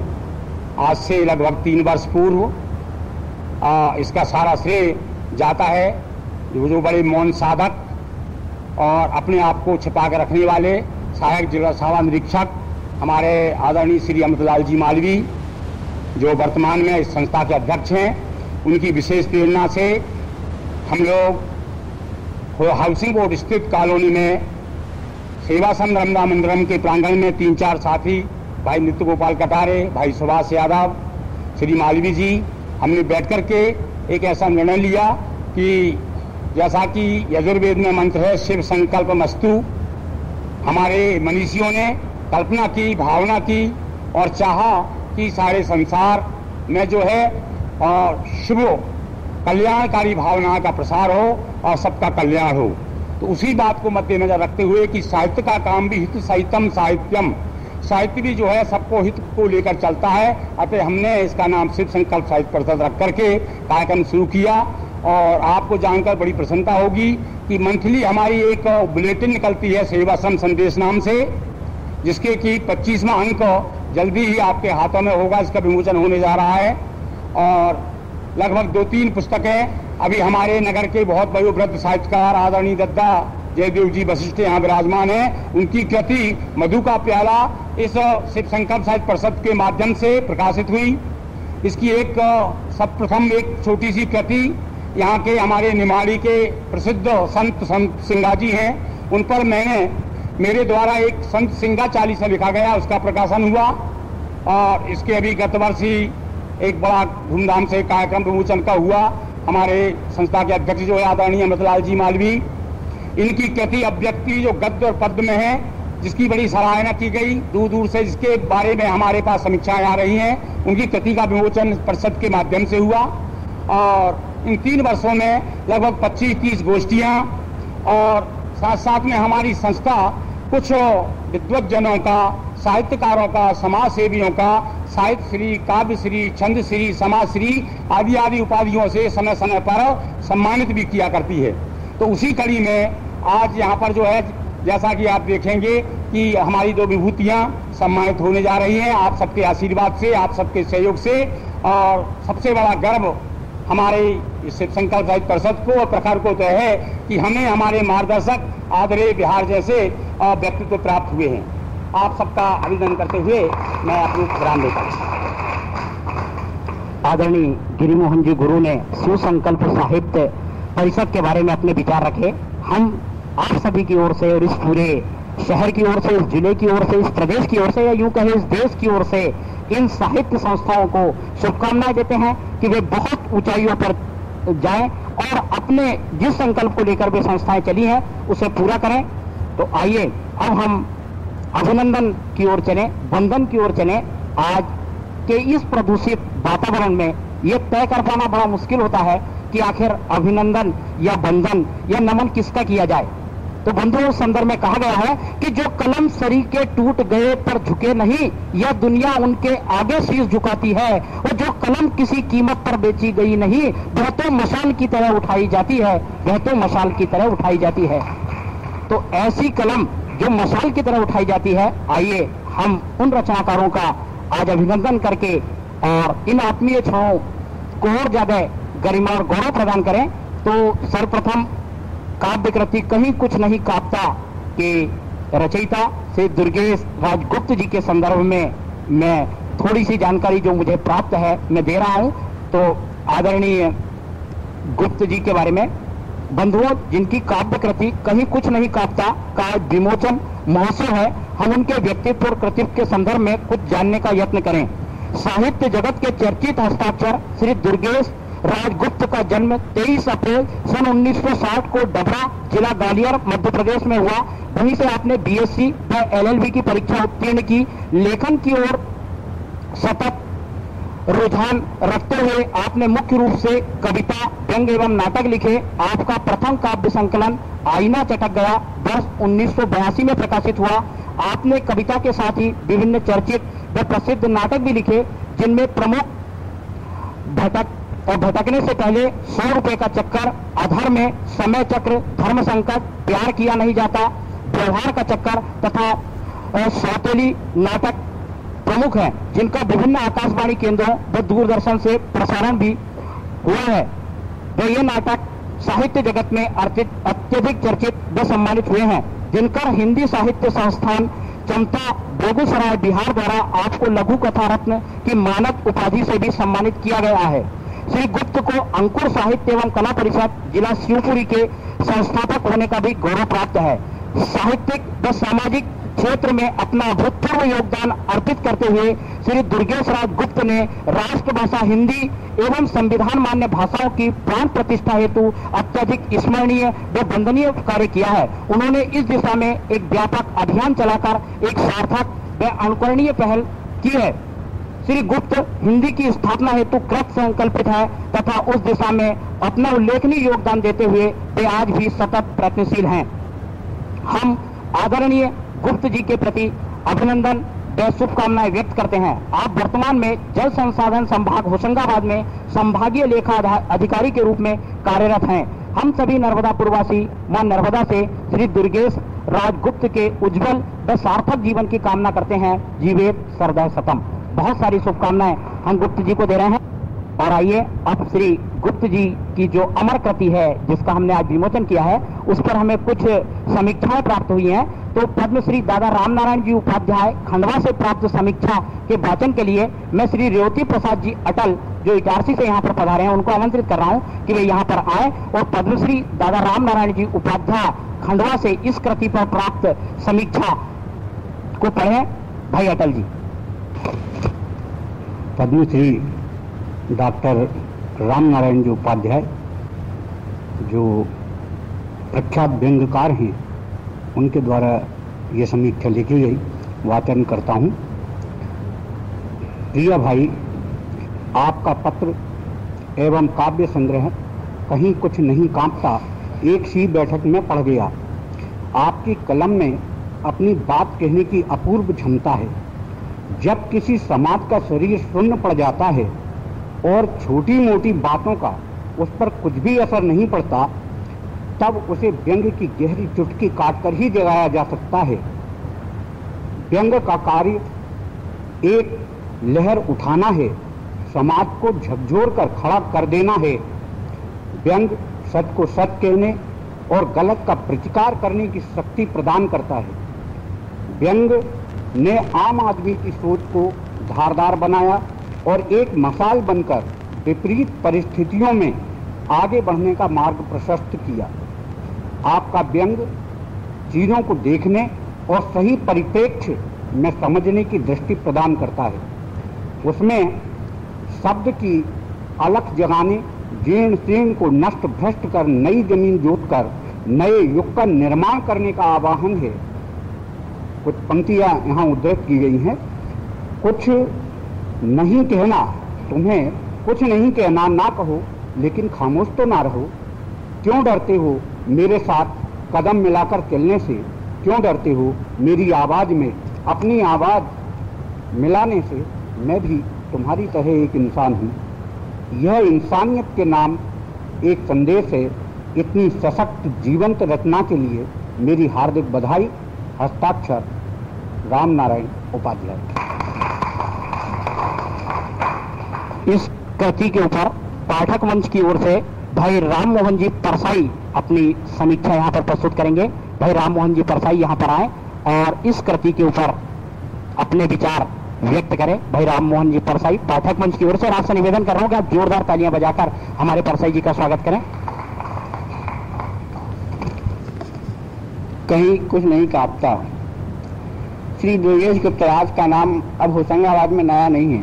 आज से लगभग तीन वर्ष पूर्व इसका सारा श्रेय जाता है जो जो बड़े मौन साधक और अपने आप को छिपा कर रखने वाले सहायक जिला सभा निरीक्षक हमारे आदरणीय श्री अमृतलाल जी मालवी, जो वर्तमान में इस संस्था के अध्यक्ष हैं, उनकी विशेष प्रेरणा से हम लोग हाउसिंग बोर्ड स्थित कॉलोनी में सेवा संघ रमदा मंदिरम के प्रांगण में तीन चार साथी, भाई नित्य गोपाल कटारे, भाई सुभाष यादव, श्री मालवी जी, हमने बैठ कर के एक ऐसा निर्णय लिया कि जैसा कि यजुर्वेद में मंत्र है, शिव संकल्प मस्तु हमारे मनीषियों ने कल्पना की, भावना की और चाहा कि सारे संसार में जो है और शुभ, कल्याणकारी भावना का प्रसार हो और सबका कल्याण हो। तो उसी बात को मद्देनजर रखते हुए कि साहित्य का काम भी हित साहित्यम साहित्यम। साहित्य भी जो है, सबको हित को लेकर चलता है। अतः हमने इसका नाम शिव संकल्प साहित्य परिषद रख करके कार्यक्रम शुरू किया। और आपको जानकर बड़ी प्रसन्नता होगी कि मंथली हमारी एक बुलेटिन निकलती है सेवा सम संदेश नाम से, जिसके कि 25वां अंक जल्दी ही आपके हाथों में होगा, इसका विमोचन होने जा रहा है। और लगभग दो तीन पुस्तकें, अभी हमारे नगर के बहुत वयोवृद्ध साहित्यकार आदरणीय दत्ता जयदेव जी वशिष्ठ यहाँ विराजमान है। उनकी कृति मधु का प्याला इस शिव संकल्प साहित्य परिषद के माध्यम से प्रकाशित हुई। इसकी एक सब प्रथम एक छोटी सी कृति यहाँ के हमारे निमाड़ी के प्रसिद्ध संत संत सिंगा जी हैं। उन पर मैंने मेरे द्वारा एक संत सिंगा चालीसा लिखा गया, उसका प्रकाशन हुआ। और इसके अभी गत वर्ष ही एक बड़ा धूमधाम से कार्यक्रम विमोचन का हुआ। हमारे संस्था के अध्यक्ष जो है, आदरणीय अमृतलाल जी मालवी, इनकी कृति अभ्यक्ति जो गद्य और पद्य में है, जिसकी बड़ी सराहना की गई। दूर दूर से जिसके बारे में हमारे पास समीक्षाएँ आ रही हैं। उनकी कृति का विमोचन परिषद के माध्यम से हुआ। और इन तीन वर्षों में लगभग 25-30 गोष्ठियाँ और साथ साथ में हमारी संस्था कुछ विद्वजनों का, साहित्यकारों का समाज सेवियों का साहित्य श्री काव्य श्री छंद श्री समाज श्री आदि आदि उपाधियों से समय समय पर सम्मानित भी किया करती है। तो उसी कड़ी में आज यहाँ पर जो है, जैसा कि आप देखेंगे कि हमारी दो विभूतियाँ सम्मानित होने जा रही हैं। आप सबके आशीर्वाद से, आप सबके सहयोग से और सबसे बड़ा गर्व हमारे संकल्प साहित्य परिषद को और प्रखर को तो है कि हमें हमारे मार्गदर्शक आदरे बिहार जैसे व्यक्तित्व प्राप्त हुए हैं। आप सबका अभिनंदन करते हुए मैं अपनी विराम देता हूँ। आदरणीय गिरिमोहन जी गुरु ने सुसंकल्प साहित्य परिषद के बारे में अपने विचार रखे। हम आप सभी की ओर से और इस पूरे शहर की ओर से इस ज़िले की ओर से, इस प्रदेश की ओर से, या यूँ कहे इस देश की ओर से, इन साहित्य संस्थाओं को शुभकामनाएँ देते हैं कि वे बहुत ऊंचाइयों पर जाएँ और अपने जिस संकल्प को लेकर वे संस्थाएँ चली हैं, उसे पूरा करें। तो आइए, अब हम अभिनंदन की ओर चले बंधन की ओर चले। आज के इस प्रदूषित वातावरण में यह तय कर पाना बड़ा मुश्किल होता है कि आखिर अभिनंदन या बंधन या नमन किसका किया जाए। तो बंधुओं संदर्भ में कहा गया है कि जो कलम सरी के टूट गए पर झुके नहीं यह दुनिया उनके आगे शीश झुकाती है, और जो कलम किसी कीमत पर बेची गई नहीं, वह तो मशाल की तरह उठाई जाती है, वह तो मशाल की तरह उठाई जाती है। तो ऐसी कलम जो मशाल की तरह उठाई जाती है, आइए हम उन रचनाकारों का आज अभिनंदन करके और इन आत्मीय छाओं को और ज़्यादा गरिमा और गौरव प्रदान करें। तो सर्वप्रथम काव्य कृति कहीं कुछ नहीं कापता के रचयिता श्री दुर्गेश राजगुप्त जी के संदर्भ में मैं थोड़ी सी जानकारी जो मुझे प्राप्त है, मैं दे रहा हूँ। तो आदरणीय गुप्त जी के बारे में, बंधुओं, जिनकी काव्य कृति कहीं कुछ नहीं कापता, का विमोचन महोत्सव है, हम उनके व्यक्तित्व और कृतित्व के संदर्भ में कुछ जानने का यत्न करें। साहित्य जगत के चर्चित हस्ताक्षर श्री दुर्गेश राजगुप्त का जन्म 23 अप्रैल सन 1960 को डबरा जिला ग्वालियर, मध्य प्रदेश में हुआ। वहीं से आपने बीएससी व एलएलबी की परीक्षा उत्तीर्ण की। लेखन की ओर सतत रुझान रखते हुए आपने मुख्य रूप से कविता, व्यंग एवं नाटक लिखे। आपका प्रथम काव्य संकलन आईना चटक गया। वर्ष उन्नीस सौ बयासी में प्रकाशित हुआ। आपने कविता के साथ ही विभिन्न चर्चित व प्रसिद्ध नाटक भी लिखे, जिनमें प्रमुख भटक और भटकने से पहले सौ रुपए का चक्कर, अधर में समय चक्र, धर्म संकट, प्यार किया नहीं जाता, व्यवहार का चक्कर तथा सौतेली नाटक प्रमुख है, जिनका विभिन्न आकाशवाणी केंद्रों व दूरदर्शन से प्रसारण भी हुआ है। वे ये नाटक साहित्य जगत में अत्यधिक चर्चित व सम्मानित हुए हैं जिनका हिंदी साहित्य संस्थान चमता बेगूसराय बिहार द्वारा आपको लघु कथा रत्न की मानक उपाधि से भी सम्मानित किया गया है। श्री गुप्त को अंकुर साहित्य एवं कला परिषद जिला शिवपुरी के संस्थापक होने का भी गौरव प्राप्त है। साहित्यिक व सामाजिक क्षेत्र में अपना अभूतपूर्व योगदान अर्पित करते हुए श्री दुर्गेश राज गुप्त ने राष्ट्रभाषा, हिंदी एवं संविधान मान्य भाषाओं की प्राण प्रतिष्ठा हेतु अत्यधिक स्मरणीय व वंदनीय कार्य किया है। उन्होंने इस दिशा में एक व्यापक अभियान चलाकर एक सार्थक व अनुकरणीय पहल की है। श्री गुप्त हिंदी की स्थापना हेतु कृत संकल्पित है तथा उस दिशा में अपना उल्लेखनीय योगदान देते हुए वे आज भी सतत प्रयत्नशील हैं। हम आदरणीय गुप्त जी के प्रति अभिनंदन व शुभकामनाएँ व्यक्त करते हैं। आप वर्तमान में जल संसाधन संभाग होशंगाबाद में संभागीय लेखा अधिकारी के रूप में कार्यरत हैं। हम सभी नर्मदा पुरवासी व नर्मदा से श्री दुर्गेश राजगुप्त के उज्जवल व सार्थक जीवन की कामना करते हैं। जीवेद सरदय सतम। बहुत सारी शुभकामनाएँ हम गुप्त जी को दे रहे हैं। और आइए, अब श्री गुप्त जी की जो अमर कृति है, जिसका हमने आज विमोचन किया है, उस पर हमें कुछ समीक्षाएँ प्राप्त हुई हैं। तो पद्मश्री दादा रामनारायण जी उपाध्याय खंडवा से प्राप्त समीक्षा के वाचन के लिए मैं श्री रेवती प्रसाद जी अटल, जो इटारसी से यहाँ पर पधारे हैं, उनको आमंत्रित कर रहा हूँ कि वे यहाँ पर आए और पद्मश्री दादा रामनारायण जी उपाध्याय खंडवा से इस कृति पर प्राप्त समीक्षा को पढ़े। भाई अटल जी। पद्मश्री डॉक्टर राम नारायण जी उपाध्याय, जो प्रख्यात व्यंगकार हैं, उनके द्वारा ये समीक्षा लिखी गई। वाचन करता हूँ। प्रिय भाई, आपका पत्र एवं काव्य संग्रह कहीं कुछ नहीं कांपता, एक सी बैठक में पढ़ गया। आपकी कलम में अपनी बात कहने की अपूर्व क्षमता है। जब किसी समाज का शरीर शून्य पड़ जाता है और छोटी मोटी बातों का उस पर कुछ भी असर नहीं पड़ता, तब उसे व्यंग की गहरी चुटकी काटकर ही जगाया जा सकता है। व्यंग का कार्य एक लहर उठाना है, समाज को झकझोर कर खड़ा कर देना है। व्यंग सच को सच कहने और गलत का प्रतिकार करने की शक्ति प्रदान करता है। व्यंग ने आम आदमी की सोच को धारदार बनाया और एक मसाल बनकर विपरीत परिस्थितियों में आगे बढ़ने का मार्ग प्रशस्त किया। आपका व्यंग चीज़ों को देखने और सही परिप्रेक्ष्य में समझने की दृष्टि प्रदान करता है। उसमें शब्द की अलख जगाने, जीर्ण शीर्ण को नष्ट भ्रष्ट कर नई ज़मीन जोत कर नए युग का निर्माण करने का आवाहन है। कुछ पंक्तियाँ यहाँ उद्धृत की गई हैं। कुछ नहीं कहना, तुम्हें कुछ नहीं कहना ना कहो, लेकिन खामोश तो ना रहो। क्यों डरते हो मेरे साथ कदम मिलाकर चलने से? क्यों डरते हो मेरी आवाज़ में अपनी आवाज़ मिलाने से? मैं भी तुम्हारी तरह एक इंसान हूँ। यह इंसानियत के नाम एक संदेश है। इतनी सशक्त, जीवंत रचना के लिए मेरी हार्दिक बधाई, हस्ताक्षर। राम नारायण उपाध्याय। इस कृति के ऊपर पाठक मंच की ओर से भाई राम मोहन जी परसाई अपनी समीक्षा यहाँ पर प्रस्तुत करेंगे। भाई राम मोहन जी परसाई यहाँ पर आए और इस कृति के ऊपर अपने विचार व्यक्त करें। भाई राम मोहन जी परसाई पाठक मंच की ओर से आपसे निवेदन कर रहा हूँ कि आप जोरदार तालियाँ बजाकर हमारे परसाई जी का स्वागत करें। कहीं कुछ नहीं कांपता। श्री दुर्गेश गुप्तराज का नाम अब होशंगाबाद में नया नहीं है।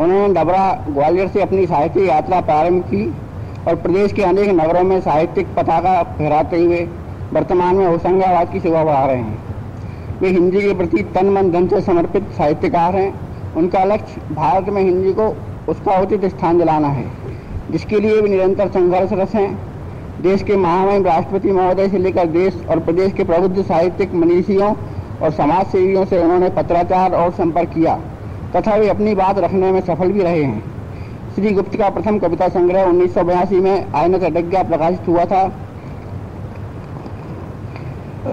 उन्होंने डबरा ग्वालियर से अपनी साहित्य यात्रा प्रारंभ की और प्रदेश के अनेक नगरों में साहित्यिक पताका फहराते हुए वर्तमान में होशंगाबाद की सेवा बढ़ा रहे हैं। वे हिंदी के प्रति तन मन धन से समर्पित साहित्यकार हैं। उनका लक्ष्य भारत में हिंदी को उसका उचित स्थान दिलाना है, जिसके लिए वे निरंतर संघर्षरत हैं। देश के महामहिम राष्ट्रपति महोदय से लेकर देश और प्रदेश के प्रबुद्ध साहित्यिक मनीषियों और समाज सेवियों से उन्होंने पत्राचार और संपर्क किया, तथा वे अपनी बात रखने में सफल भी रहे हैं। श्री गुप्त का प्रथम कविता संग्रह उन्नीस में आयन अडज्ञा प्रकाशित हुआ था,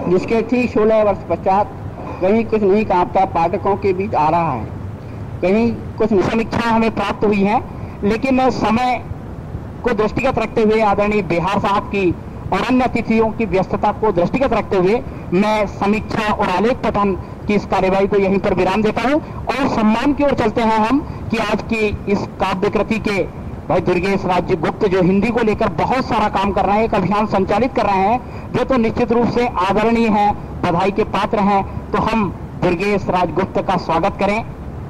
जिसके ठीक सोलह वर्ष पश्चात कहीं कुछ नहीं कांपता पाठकों के बीच आ रहा है। कहीं कुछ समीक्षा हमें प्राप्त हुई है, लेकिन समय को दृष्टिगत रखते हुए आदरणीय बिहार साहब की और अन्य अतिथियों की व्यस्तता को दृष्टिगत रखते हुए मैं समीक्षा और आलेख पठन की इस कार्यवाही को यहीं पर विराम देता हूँ और सम्मान की ओर चलते हैं हम कि आज की इस काव्य कृति के, भाई दुर्गेश राज्य गुप्त जो हिंदी को लेकर बहुत सारा काम कर रहे हैं, एक अभियान संचालित कर रहे हैं, जो तो निश्चित रूप से आदरणीय है, बधाई के पात्र हैं तो हम दुर्गेश राजगुप्त का स्वागत करें।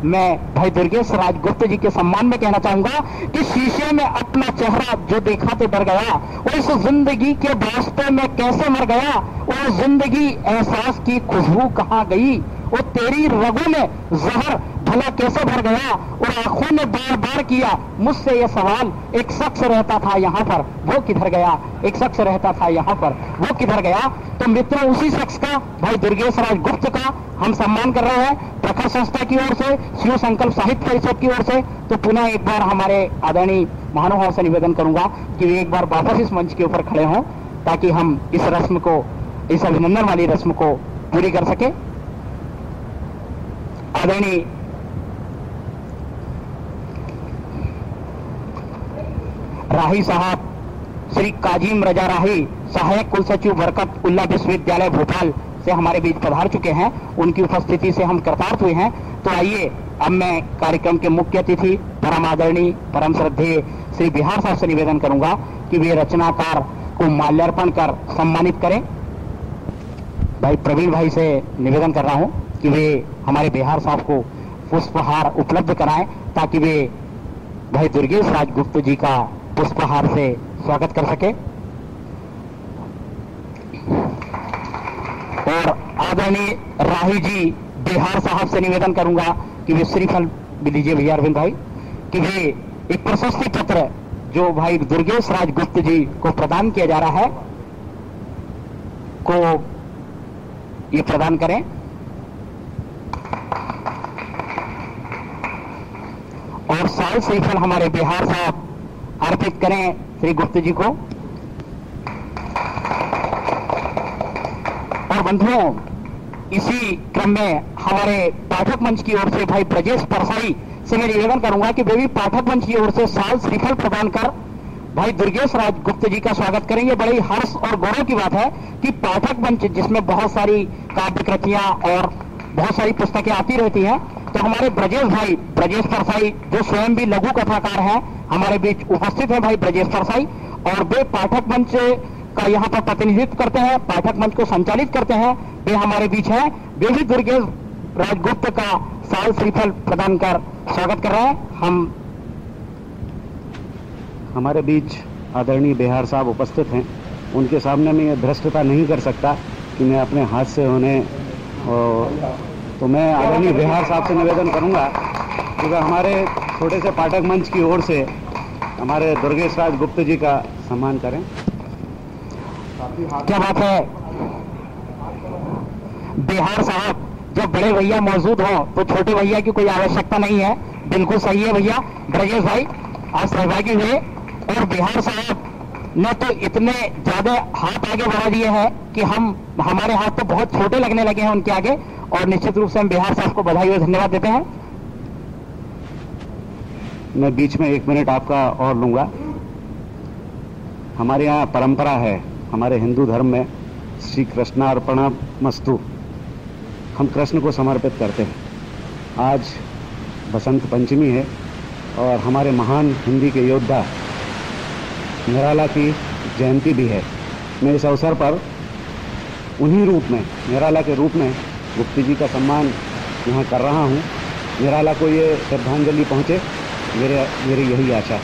मैं भाई दुर्गेश राजगुप्त जी के सम्मान में कहना चाहूँगा कि शीशे में अपना चेहरा जो देखा तो डर गया, उस ज़िंदगी के वास्ते में कैसे मर गया वो ज़िंदगी एहसास की खुशबू कहाँ गई, और तेरी रगों में जहर भला कैसे भर गया, और आँखों ने बार बार किया, मुझसे यह सवाल, एक शख्स रहता था यहाँ पर, वो किधर गया, एक शख्स रहता था यहाँ पर, वो किधर गया तो मित्रों, उसी शख्स का, भाई दुर्गेश राज गुप्त का हम सम्मान कर रहे हैं। प्रखर संस्था की ओर से, शिव संकल्प साहित्य परिषद की ओर से तो पुनः एक बार हमारे आदरणीय महानुभाव से निवेदन करूँगा कि वे एक बार वापस इस मंच के ऊपर खड़े हों, ताकि हम इस रस्म को, इस अभिनंदन वाली रस्म को पूरी कर सके। आदरणीय, राही साहब श्री काजिम रजा राही सहायक कुल सचिव बरकत उल्ला विश्वविद्यालय भोपाल से हमारे बीच पधार चुके हैं। उनकी उपस्थिति से हम कृतार्थ हुए हैं। तो आइए, अब मैं कार्यक्रम के मुख्य अतिथि, परम आदरणीय, परम श्रद्धेय श्री बिहार साहब से निवेदन करूँगा कि वे रचनाकार को माल्यार्पण कर सम्मानित करें। भाई प्रवीण भाई से निवेदन कर रहा हूँ कि वे हमारे बिहार साहब को पुष्पहार उपलब्ध कराएँ, ताकि वे भाई दुर्गेश राजगुप्त जी का पुष्पहार से स्वागत कर सके। और आदरणीय राही जी, बिहार साहब से निवेदन करूँगा कि वे श्रीफल भी दीजिए भैया अरविंद भाई, कि वे एक प्रशस्ति पत्र जो भाई दुर्गेश राज गुप्त जी को प्रदान किया जा रहा है, को ये प्रदान करें। और साल श्रीफल हमारे बिहार साहब अर्पित करें श्री गुप्त जी को। और बंधुओं, इसी क्रम में हमारे पाठक मंच की ओर से भाई ब्रजेश परसाई से मैं निवेदन करूँगा कि वे भी पाठक मंच की ओर से साल श्रीफल प्रदान कर भाई दुर्गेश राज गुप्त जी का स्वागत करें। ये बड़ी हर्ष और गौरव की बात है कि पाठक मंच जिसमें बहुत सारी काव्य कृतियाँ और बहुत सारी पुस्तकें आती रहती हैं तो हमारे ब्रजेश भाई, ब्रजेश परसाई जो स्वयं भी लघु कथाकार हैं, हमारे बीच उपस्थित है भाई ब्रजेश परसाई और वे पाठक मंच का यहाँ पर प्रतिनिधित्व करते हैं, पाठक मंच को संचालित करते हैं, वे हमारे बीच हैं। वे भी दुर्गेश राजगुप्त का साल श्रीफल प्रदान कर स्वागत कर रहे हैं। हम हमारे बीच आदरणीय बिहार साहब उपस्थित हैं। उनके सामने मैं ये भ्रष्टता नहीं कर सकता कि मैं अपने हाथ से उन्हें तो मैं आदरणीय बिहार साहब से निवेदन करूँगा कि वह हमारे छोटे से पाठक मंच की ओर से हमारे दुर्गेश राज गुप्त जी का सम्मान करें। क्या बात है? बिहार साहब, जब बड़े भैया मौजूद हों तो छोटे भैया की कोई आवश्यकता नहीं है। बिल्कुल सही है भैया। ब्रजेश भाई आज सहभागी हुए और बिहार साहब ने तो इतने ज़्यादा हाथ आगे बढ़ा दिए हैं कि हम, हमारे हाथ तो बहुत छोटे लगने लगे हैं उनके आगे। और निश्चित रूप से हम बिहार साहब को बधाई और धन्यवाद देते हैं। मैं बीच में एक मिनट आपका और लूँगा। हमारे यहाँ परंपरा है, हमारे हिंदू धर्म में श्री कृष्णार्पणा मस्तु। हम कृष्ण को समर्पित करते हैं। आज बसंत पंचमी है और हमारे महान हिंदी के योद्धा निराला की जयंती भी है। मैं इस अवसर पर उन्हीं रूप में निराला के रूप में गुप्ती जी का सम्मान यहाँ कर रहा हूँ। निराला को ये श्रद्धांजलि पहुँचे। मेरे, मेरी यही आशा है।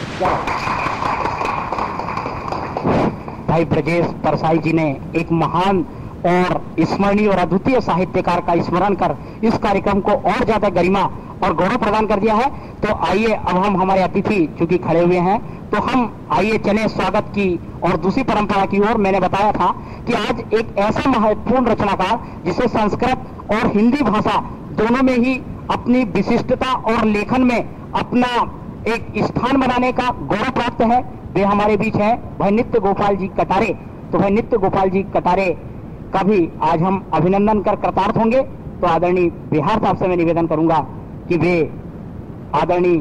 भाई ब्रजेश परसाई जी ने एक महान और स्मरणीय और अद्वितीय साहित्यकार का स्मरण कर इस कार्यक्रम को और ज़्यादा गरिमा और गौरव प्रदान कर दिया है। तो आइए, अब हम हमारे अतिथि चूँकि खड़े हुए हैं तो हम आइए चले स्वागत की और दूसरी परंपरा की ओर। मैंने बताया था कि आज एक ऐसा महत्वपूर्ण रचनाकार, जिसे संस्कृत और हिंदी भाषा दोनों में ही अपनी विशिष्टता और लेखन में अपना एक स्थान बनाने का गौरव प्राप्त है, वे हमारे बीच हैं भाई नित्य गोपाल जी कटारे। तो भाई नित्य गोपाल जी कटारे का भी आज हम अभिनंदन कर कृतार्थ होंगे। तो आदरणीय बिहार साहब से मैं निवेदन करूँगा कि वे आदरणीय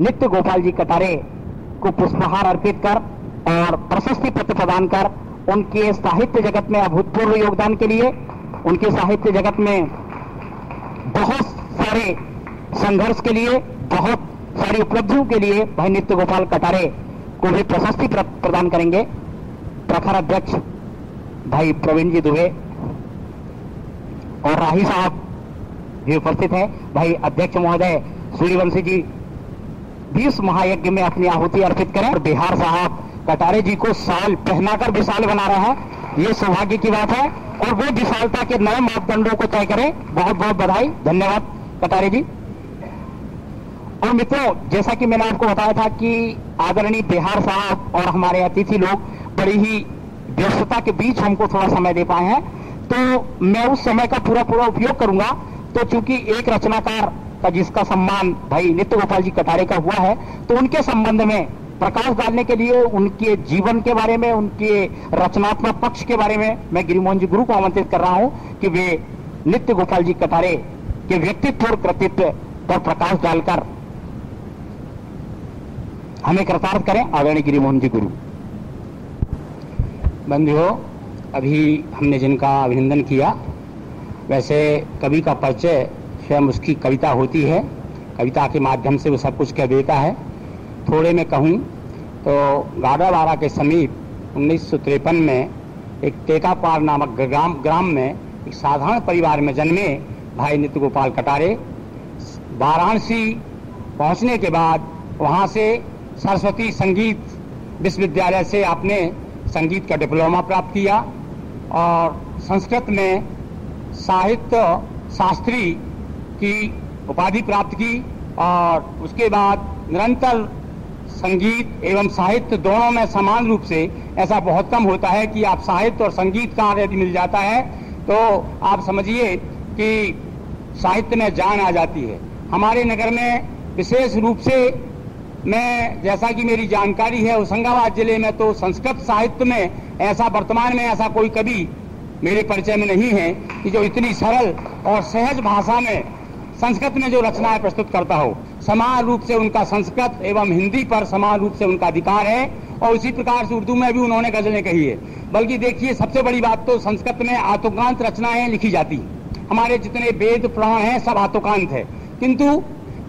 नित्य गोपाल जी कटारे को पुष्पहार अर्पित कर और प्रशस्ति पत्र प्रदान कर उनके साहित्य जगत में अभूतपूर्व योगदान के लिए, उनके साहित्य जगत में बहुत सारे संघर्ष के लिए, बहुत सारी उपलब्धियों के लिए भाई नित्य गोपाल कटारे को भी प्रशस्ति प्रदान करेंगे। प्रखर अध्यक्ष भाई प्रवीण जी दुबे और राही साहब भी उपस्थित हैं। भाई अध्यक्ष महोदय सूर्यवंशी जी बीस महायज्ञ में अपनी आहुति अर्पित करें और बिहार साहब कटारे जी को साल पहनाकर विशाल बना रहे हैं। ये सौभाग्य की बात है और वो विशालता के नए मापदंडों को तय करें। बहुत बहुत बधाई। धन्यवाद कटारे जी। और मित्रों, जैसा कि मैंने आपको बताया था कि आदरणीय बिहार साहब और हमारे अतिथि लोग बड़ी ही व्यस्तता के बीच हमको थोड़ा समय दे पाए हैं। तो मैं उस समय का पूरा पूरा उपयोग करूँगा। तो चूँकि एक रचनाकार का जिसका सम्मान भाई नित्य गोपाल जी कटारे का हुआ है तो उनके संबंध में, प्रकाश डालने के लिए, उनके जीवन के बारे में, उनके रचनात्मक पक्ष के बारे में मैं गिरिमोहन जी गुरु को आमंत्रित कर रहा हूँ कि वे नित्य गोपाल जी कटारे के व्यक्तित्व और कृतित्व पर प्रकाश डालकर हमें कृतार्थ करें, आदरणीय गिरिमोहन जी गुरु। बंधुओं, अभी हमने जिनका अभिनंदन किया, वैसे कवि का परिचय स्वयं उसकी कविता होती है। कविता के माध्यम से वो सब कुछ कह देता है। थोड़े में कहूँ तो गाड़ावाड़ा के समीप उन्नीस में एक टेकापार नामक ग्राम ग्राम में एक साधारण परिवार में जन्मे भाई नित्य गोपाल कटारे। वाराणसी पहुँचने के बाद वहाँ से सरस्वती संगीत विश्वविद्यालय से आपने संगीत का डिप्लोमा प्राप्त किया और संस्कृत में साहित्य शास्त्री की, उपाधि प्राप्त की और उसके बाद निरंतर संगीत एवं साहित्य दोनों में समान रूप से ऐसा बहुत कम होता है कि आप साहित्य और संगीत का यदि मिल जाता है तो आप समझिए कि साहित्य में जान आ जाती है। हमारे नगर में विशेष रूप से मैं, जैसा कि मेरी जानकारी है, होशंगाबाद ज़िले में तो संस्कृत साहित्य में ऐसा वर्तमान में ऐसा कोई कवि मेरे परिचय में नहीं है कि जो इतनी सरल और सहज भाषा में संस्कृत में जो रचनाएँ प्रस्तुत करता हो। समान रूप से उनका संस्कृत एवं हिंदी पर समान रूप से उनका अधिकार है और उसी प्रकार से उर्दू में भी उन्होंने गजलें कही है। बल्कि देखिए, सबसे बड़ी बात तो संस्कृत में आतोकांत रचनाएँ लिखी जाती हमारे जितने वेद पुराण हैं, सब आतोकांत है। किंतु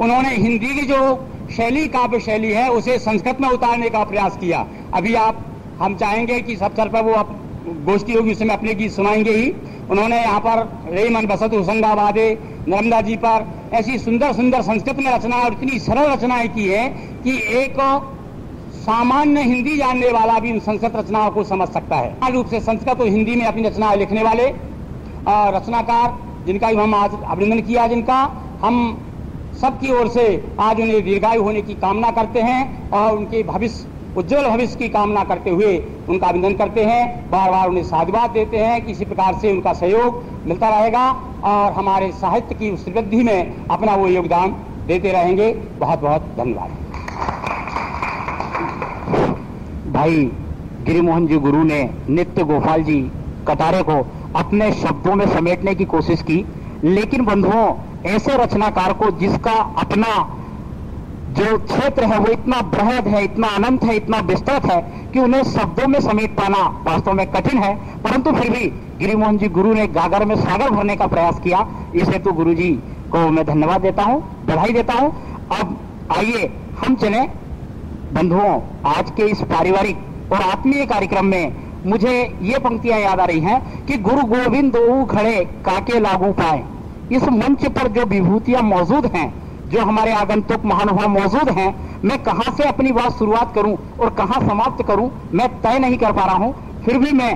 उन्होंने हिंदी की जो शैली, काव्य शैली है, उसे संस्कृत में उतारने का प्रयास किया। अभी आप, हम चाहेंगे कि सब सर पर वो आप, गोष्ठी होगी उसमें अपने गीत सुनाएँगे ही। उन्होंने यहाँ पर रे मन बसत होशंगाबादे नर्मदा जी पर ऐसी सुंदर सुंदर संस्कृत में रचना और इतनी सरल रचनाएँ की है कि एक सामान्य हिंदी जानने वाला भी उन संस्कृत रचनाओं को समझ सकता है। रूप से संस्कृत और हिंदी में अपनी रचनाएँ लिखने वाले रचनाकार, जिनका भी हम आज अभिनंदन किया, जिनका हम सबकी ओर से आज उन्हें दीर्घायु होने की कामना करते हैं और उनके भविष्य, उज्जवल भविष्य की कामना करते हुए उनका अभिनंदन करते हैं। बार बार उन्हें साधुवाद देते हैं। किसी प्रकार से उनका सहयोग मिलता रहेगा। और हमारे साहित्य की समृद्धि में अपना वो योगदान देते रहेंगे। बहुत बहुत धन्यवाद। भाई, गिरिमोहन जी गुरु ने नित्य गोपाल जी कटारे को अपने शब्दों में समेटने की कोशिश की, लेकिन बंधुओं, ऐसे रचनाकार को जिसका अपना जो क्षेत्र है वो इतना बृहद है, इतना अनंत है, इतना विस्तृत है कि उन्हें शब्दों में समेट पाना वास्तव में कठिन है। परंतु फिर भी गिरिमोहन जी गुरु ने गागर में सागर भरने का प्रयास किया। इस हेतु गुरु जी को मैं धन्यवाद देता हूँ, बधाई देता हूँ। अब आइए हम चले। बंधुओं, आज के इस पारिवारिक और आत्मीय कार्यक्रम में मुझे ये पंक्तियाँ याद आ रही हैं कि गुरु गोविंद खड़े काके लागू पाए। इस मंच पर जो विभूतियाँ मौजूद हैं जो हमारे आगंतुक महानुभाव मौजूद हैं, मैं कहाँ से अपनी बात शुरुआत करूँ और कहाँ समाप्त करूँ, मैं तय नहीं कर पा रहा हूँ। फिर भी मैं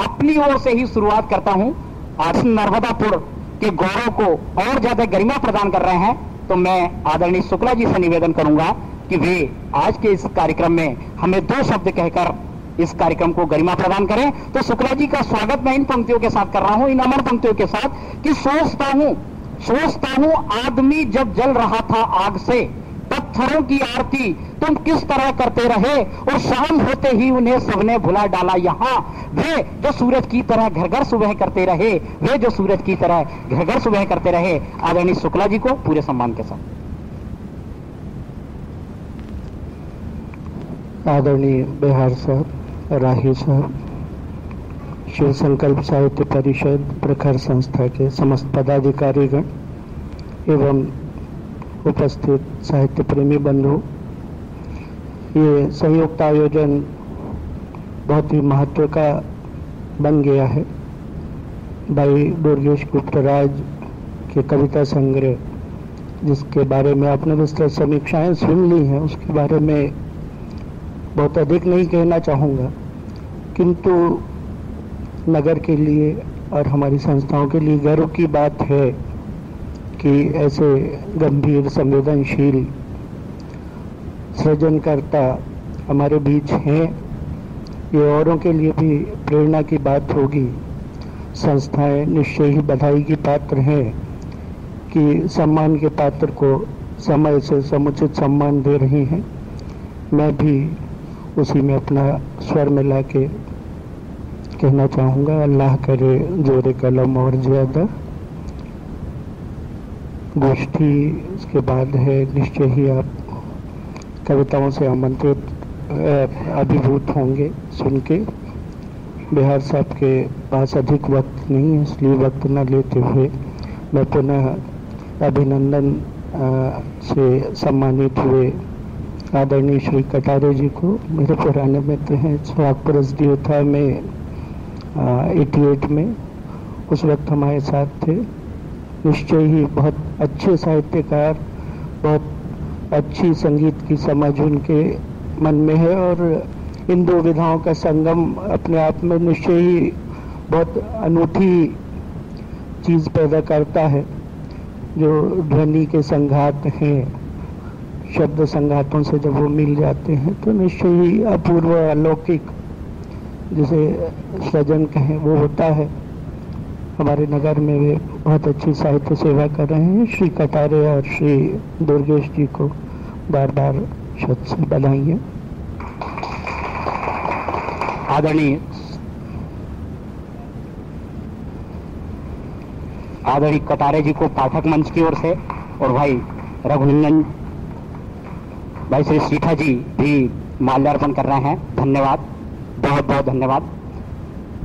अपनी ओर से ही शुरुआत करता हूँ। आज नर्मदापुर के गौरव को और ज़्यादा गरिमा प्रदान कर रहे हैं तो मैं आदरणीय शुक्ला जी से निवेदन करूँगा कि वे आज के इस कार्यक्रम में हमें दो शब्द कहकर इस कार्यक्रम को गरिमा प्रदान करें। तो शुक्ला जी का स्वागत मैं इन पंक्तियों के साथ कर रहा हूँ, इन अमर पंक्तियों के साथ कि सोचता हूँ सोचता हूँ, आदमी जब जल रहा था आग से, पत्थरों की आरती, तुम किस तरह करते रहे? और शाम होते ही उन्हें सबने भुला डाला यहाँ। वे जो सूरज की तरह घर घर सुबह करते रहे, वे जो सूरज की तरह घर घर सुबह करते रहे, आदरणीय शुक्ला जी को पूरे सम्मान के साथ। आदरणीय बिहार साहब राही साहब शिव संकल्प साहित्य परिषद, प्रखर संस्था के समस्त पदाधिकारीगण एवं उपस्थित साहित्य प्रेमी बंधु, ये संयुक्त आयोजन बहुत ही महत्व का बन गया है। भाई दुर्गेश गुप्तराज के कविता संग्रह, जिसके बारे में आपने विस्तृत समीक्षाएँ सुन ली हैं, उसके बारे में बहुत अधिक नहीं कहना चाहूँगा। किंतु नगर के लिए और हमारी संस्थाओं के लिए गर्व की बात है कि ऐसे गंभीर, संवेदनशील, सृजनकर्ता हमारे बीच हैं। ये औरों के लिए भी प्रेरणा की बात होगी। संस्थाएँ निश्चय ही बधाई की पात्र हैं कि सम्मान के पात्र को समय से समुचित सम्मान दे रही हैं। मैं भी उसी में अपना स्वर मिला के कहना चाहूँगा, अल्लाह करे जोरे कलम और ज़्यादा गोष्ठी के बाद है, निश्चय ही आप कविताओं से आमंत्रित अभिभूत होंगे सुन के। बिहार साहब के पास अधिक वक्त नहीं है, इसलिए वक्त न लेते हुए मैं पुनः अभिनंदन से सम्मानित हुए आदरणीय श्री कटारे जी को। मेरे पुराने मित्र हैं, सुहागपुर एस डी में एटी में उस वक्त हमारे साथ थे। निश्चय ही बहुत अच्छे साहित्यकार, बहुत अच्छी संगीत की समझ उनके मन में है और इन दो विधाओं का संगम अपने आप में निश्चय ही बहुत अनूठी चीज़ पैदा करता है। जो ध्वनि के संघात हैं, शब्द संघातों से जब वो मिल जाते हैं तो निश्चय ही अपूर्व अलौकिक जिसे सृजन कहें, वो होता है। हमारे नगर में वे बहुत अच्छी साहित्य सेवा कर रहे हैं। श्री कटारे और श्री दुर्गेश जी को बार बार शत से बधाई आदरणीय आदरणीय कटारे जी को पाठक मंच की ओर से और भाई रघुनंदन, भाई श्री सीठा जी भी माल्यार्पण कर रहे हैं। धन्यवाद। बहुत बहुत धन्यवाद।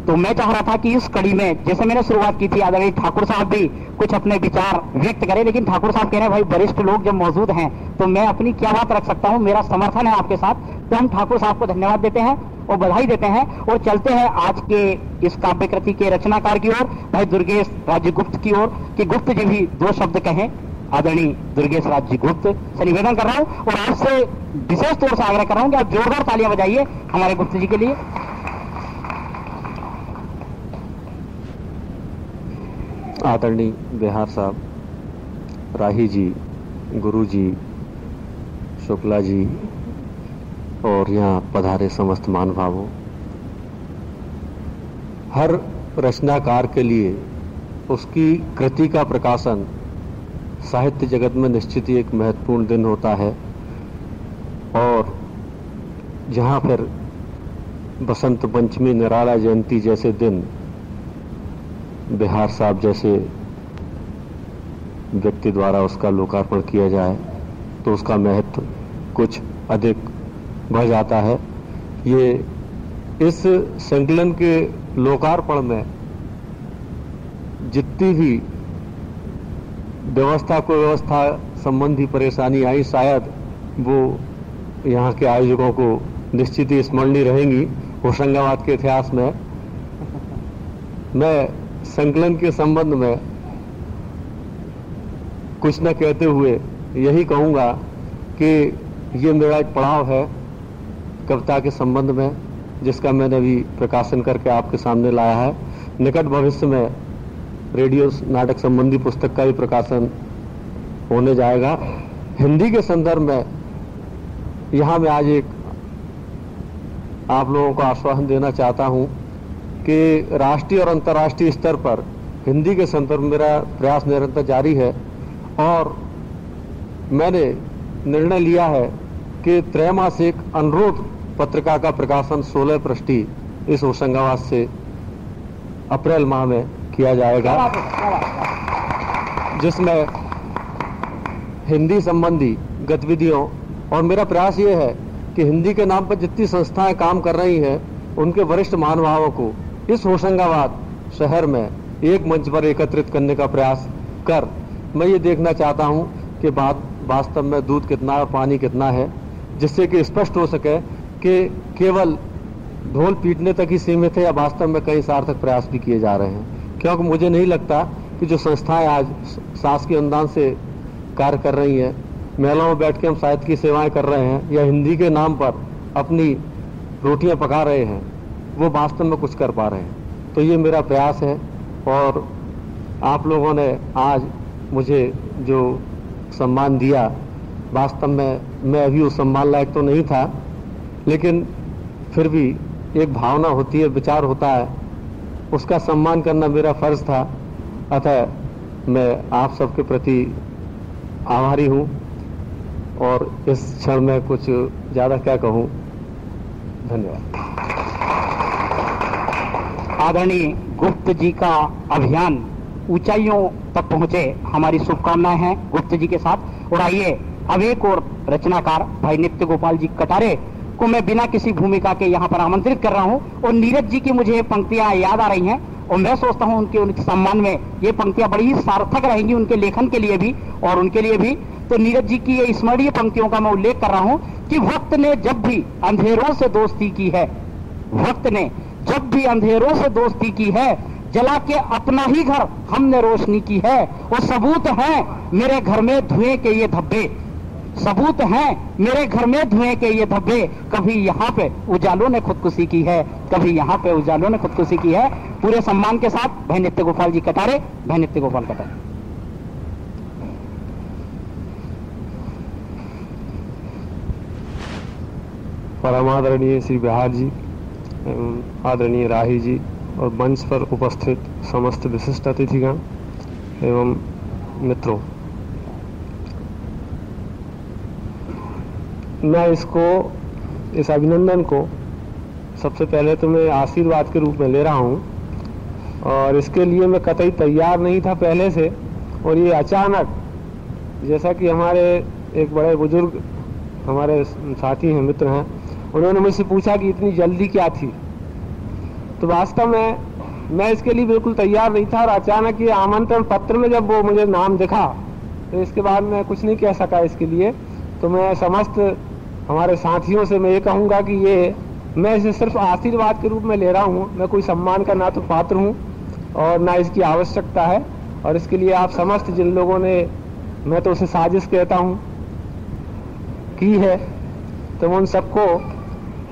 तो मैं चाह रहा था कि इस कड़ी में, जैसे मैंने शुरुआत की थी, आदरणीय ठाकुर साहब भी कुछ अपने विचार व्यक्त करें, लेकिन ठाकुर साहब कह रहे हैं, भाई, वरिष्ठ लोग जब मौजूद हैं तो मैं अपनी क्या बात रख सकता हूँ? मेरा समर्थन है आपके साथ। तो हम ठाकुर साहब को धन्यवाद देते हैं और बधाई देते हैं और चलते हैं आज के इस काव्य कृति के रचनाकार की ओर, भाई दुर्गेश राज्य गुप्त की ओर, कि गुप्त जी भी दो शब्द कहें। आदरणीय दुर्गेश राज्य गुप्त से निवेदन कर रहा हूँ और आपसे विशेष तौर से आग्रह कर रहा हूँ कि आप जोरदार तालियाँ बजाइए हमारे गुप्त जी के लिए। आदरणीय बिहार साहब, राही जी, गुरु जी, शुक्ला जी और यहाँ पधारे समस्त महानुभावों हर रचनाकार के लिए उसकी कृति का प्रकाशन साहित्य जगत में निश्चित ही एक महत्वपूर्ण दिन होता है। और जहाँ फिर बसंत पंचमी, निराला जयंती जैसे दिन बिहार साहब जैसे व्यक्ति द्वारा उसका लोकार्पण किया जाए तो उसका महत्व कुछ अधिक बढ़ जाता है। ये इस संकलन के लोकार्पण में जितनी भी व्यवस्था को व्यवस्था संबंधी परेशानी आई, शायद वो यहाँ के आयोजकों को निश्चित ही स्मरणीय रहेंगी होशंगाबाद के इतिहास में। मैं संकलन के संबंध में कुछ न कहते हुए यही कहूँगा कि ये मेरा एक पड़ाव है कविता के संबंध में, जिसका मैंने अभी प्रकाशन करके आपके सामने लाया है। निकट भविष्य में रेडियो नाटक संबंधी पुस्तक का भी प्रकाशन होने जाएगा। हिंदी के संदर्भ में यहाँ मैं आज एक आप लोगों को आश्वासन देना चाहता हूँ कि राष्ट्रीय और अंतर्राष्ट्रीय स्तर पर हिंदी के संदर्भ मेरा प्रयास निरंतर जारी है और मैंने निर्णय लिया है कि त्रैमासिक अनुरोध पत्रिका का प्रकाशन 16 पृष्ठी इस होशंगाबाद से अप्रैल माह में किया जाएगा। जिसमें हिंदी संबंधी गतिविधियों और मेरा प्रयास ये है कि हिंदी के नाम पर जितनी संस्थाएँ काम कर रही हैं उनके वरिष्ठ महानुभावों को इस होशंगाबाद शहर में एक मंच पर एकत्रित करने का प्रयास कर मैं ये देखना चाहता हूँ कि बात वास्तव में दूध कितना और पानी कितना है जिससे कि स्पष्ट हो सके कि केवल ढोल पीटने तक ही सीमित है या वास्तव में कई सार्थक प्रयास भी किए जा रहे हैं। क्योंकि मुझे नहीं लगता कि जो संस्थाएँ आज सास के अनुदान से कार्य कर रही हैं महिलाओं में बैठ के हम साहित्य की सेवाएँ कर रहे हैं या हिंदी के नाम पर अपनी रोटियाँ पका रहे हैं, वो वास्तव में कुछ कर पा रहे हैं। तो ये मेरा प्रयास है और आप लोगों ने आज मुझे जो सम्मान दिया, वास्तव में मैं अभी उस सम्मान लायक तो नहीं था, लेकिन फिर भी एक भावना होती है, विचार होता है उसका सम्मान करना मेरा फ़र्ज़ था। अतः मैं आप सबके प्रति आभारी हूँ और इस क्षण में कुछ ज़्यादा क्या कहूँ। धन्यवाद। आदरणीय गुप्त जी का अभियान ऊंचाइयों तक पहुँचे हमारी शुभकामनाएँ हैं गुप्त जी के साथ। और आइए अब एक और रचनाकार भाई नित्य गोपाल जी कटारे को मैं बिना किसी भूमिका के यहाँ पर आमंत्रित कर रहा हूँ। और नीरज जी की मुझे पंक्तियाँ याद आ रही हैं, और मैं सोचता हूँ उनके उनके सम्मान में ये पंक्तियाँ बड़ी ही सार्थक रहेंगी उनके लेखन के लिए भी, और उनके लिए भी। तो नीरज जी की ये स्मरणीय पंक्तियों का मैं उल्लेख कर रहा हूँ कि वक्त ने जब भी अंधेरों से दोस्ती की है, वक्त ने जब भी अंधेरों से दोस्ती की है, जला के अपना ही घर हमने रोशनी की है, और सबूत है, मेरे घर में धुएँ के ये धब्बे। सबूत हैं। मेरे घर में धुएँ के ये धब्बे कभी यहाँ पे उजालों ने खुदकुशी की है। कभी यहाँ पे उजालों ने खुदकुशी की है। पूरे सम्मान के साथ भाई नित्य गोपाल जी कटारे भाई नित्य गोपाल कटारे। परमादरणीय श्री बिहार जी आदरणीय राही जी, और मंच पर उपस्थित समस्त विशिष्ट अतिथिगण, एवं मित्रों मैं इसको, इस अभिनंदन को सबसे पहले तो मैं आशीर्वाद के रूप में ले रहा हूँ। और इसके लिए मैं कतई तैयार नहीं था पहले से। और ये अचानक, जैसा कि हमारे एक बड़े बुज़ुर्ग, हमारे साथी हैं, मित्र हैं, उन्होंने मुझसे पूछा कि इतनी जल्दी क्या थी? तो वास्तव में मैं इसके लिए बिल्कुल तैयार नहीं था और अचानक ये आमंत्रण पत्र में जब वो मुझे नाम दिखा तो इसके बाद मैं कुछ नहीं कह सका इसके लिए। तो मैं समस्त हमारे साथियों से मैं ये कहूँगा कि ये, मैं इसे सिर्फ़ आशीर्वाद के रूप में ले रहा हूँ। मैं कोई सम्मान का ना तो पात्र हूँ और ना इसकी आवश्यकता है। और इसके लिए आप समस्त जिन लोगों ने, मैं तो उसे साजिश कहता हूँ, की है तो मैं उन सबको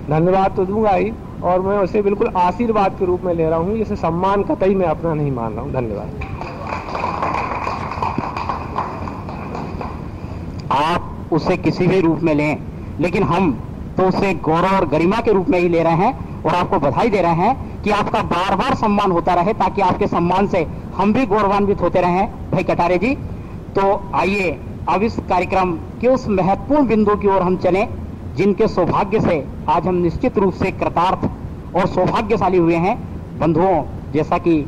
धन्यवाद तो दूँगा ही और मैं उसे बिल्कुल आशीर्वाद के रूप में ले रहा हूँ। इसे सम्मान कतई मैं अपना नहीं मान रहा हूँ। धन्यवाद। आप उसे किसी भी रूप में लें। लेकिन हम तो उसे गौरव और गरिमा के रूप में ही ले रहे हैं और आपको बधाई दे रहे हैं कि आपका बार बार सम्मान होता रहे ताकि आपके सम्मान से हम भी गौरवान्वित होते रहे। भाई कटारे जी तो आइए अब इस कार्यक्रम के उस महत्वपूर्ण बिंदु की ओर हम चले, जिनके सौभाग्य से आज हम निश्चित रूप से कृतार्थ और सौभाग्यशाली हुए हैं। बंधुओं, जैसा कि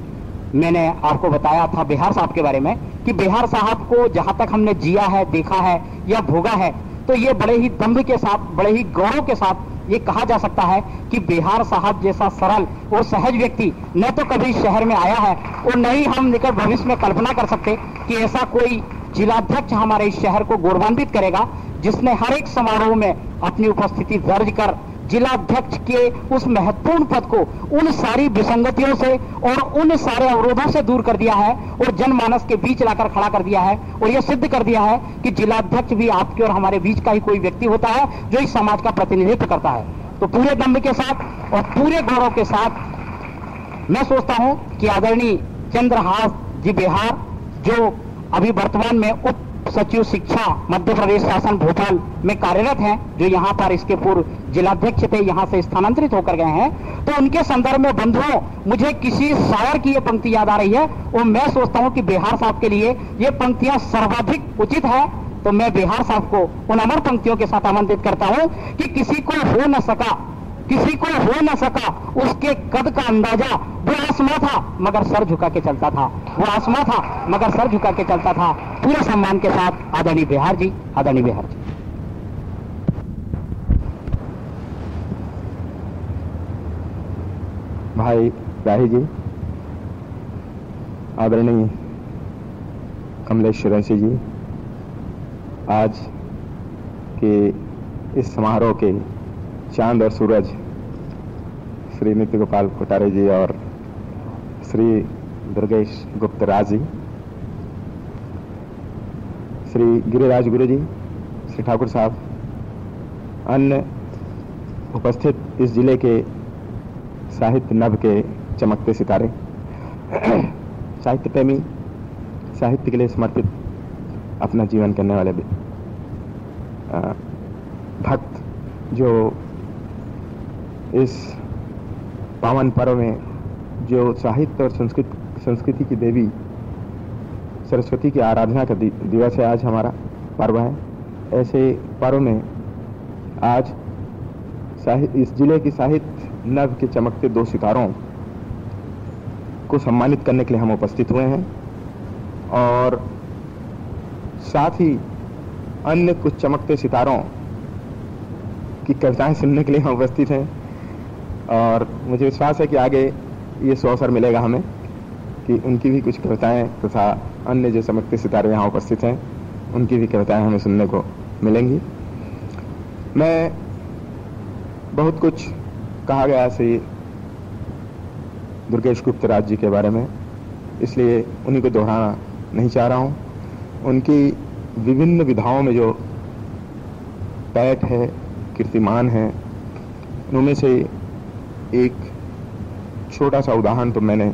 मैंने आपको बताया था बिहार साहब के बारे में, कि बिहार साहब को जहाँ तक हमने जिया है, देखा है या भोगा है तो ये बड़े ही दम्भ के साथ, बड़े ही गौरव के साथ ये कहा जा सकता है कि बिहार साहब जैसा सरल और सहज व्यक्ति न तो कभी शहर में आया है और न ही हम निकट भविष्य में कल्पना कर सकते कि ऐसा कोई जिलाध्यक्ष हमारे इस शहर को गौरवान्वित करेगा, जिसने हर एक समारोह में अपनी उपस्थिति दर्ज कर जिलाध्यक्ष के उस महत्वपूर्ण पद को उन सारी विसंगतियों से और उन सारे अवरोधों से दूर कर दिया है और जनमानस के बीच लाकर खड़ा कर दिया है और यह सिद्ध कर दिया है कि जिलाध्यक्ष भी आपके और हमारे बीच का ही कोई व्यक्ति होता है जो इस समाज का प्रतिनिधित्व करता है। तो पूरे दम्भ के साथ और पूरे गौरव के साथ मैं सोचता हूँ कि आदरणीय चंद्रहास जी बिहार जो अभी वर्तमान में उप सचिव शिक्षा, मध्य प्रदेश शासन भोपाल में कार्यरत हैं, जो यहाँ पर इसके पूर्व जिलाध्यक्ष थे, यहाँ से स्थानांतरित होकर गए हैं। तो उनके संदर्भ में, बंधुओं, मुझे किसी शायर की ये पंक्ति याद आ रही है और मैं सोचता हूँ कि बिहार साहब के लिए ये पंक्तियाँ सर्वाधिक उचित है। तो मैं बिहार साहब को उन अमर पंक्तियों के साथ आमंत्रित करता हूँ कि किसी को हो न सका किसी को हो न सका, उसके कद का अंदाज़ा वो आसमा था, मगर सर झुका के चलता था। वो आसमा था, मगर सर झुका के चलता था। पूरे सम्मान के साथ, आदरणीय बिहार जी, आदरणीय बिहार जी। भाई राही जी, आदरणीय कमलेश सुरंसी जी, आज के इस समारोह के चाँद और सूरज श्री नित्य गोपाल कोटारे जी और श्री दुर्गेश गुप्त राज जी श्री गिरिराज गुरु जी श्री ठाकुर साहब अन्य उपस्थित इस ज़िले के साहित्य नभ के चमकते सितारे साहित्य प्रेमी साहित्य के लिए समर्पित अपना जीवन करने वाले आ, भक्त जो इस पावन पर्व में जो साहित्य और संस्कृत, संस्कृति की देवी सरस्वती की आराधना का दिवस है, आज हमारा पर्व है। ऐसे पर्व में आज साहित्य इस ज़िले की साहित्य नव के चमकते दो सितारों को सम्मानित करने के लिए हम उपस्थित हुए हैं और साथ ही अन्य कुछ चमकते सितारों की कविताएँ सुनने के लिए हम उपस्थित हैं। और मुझे विश्वास है कि आगे ये सो अवसर मिलेगा हमें, कि उनकी भी कुछ कविताएँ तथा अन्य जो चमकते सितारे यहाँ उपस्थित हैं, उनकी भी कविताएँ हमें सुनने को मिलेंगी। मैं बहुत कुछ कहा गया से दुर्गेश गुप्त राज जी के बारे में, इसलिए उन्हीं को दोहराना नहीं चाह रहा हूँ। उनकी विभिन्न विधाओं में जो पैठ है, कीर्तिमान है, उनमें से एक छोटा सा उदाहरण तो मैंने,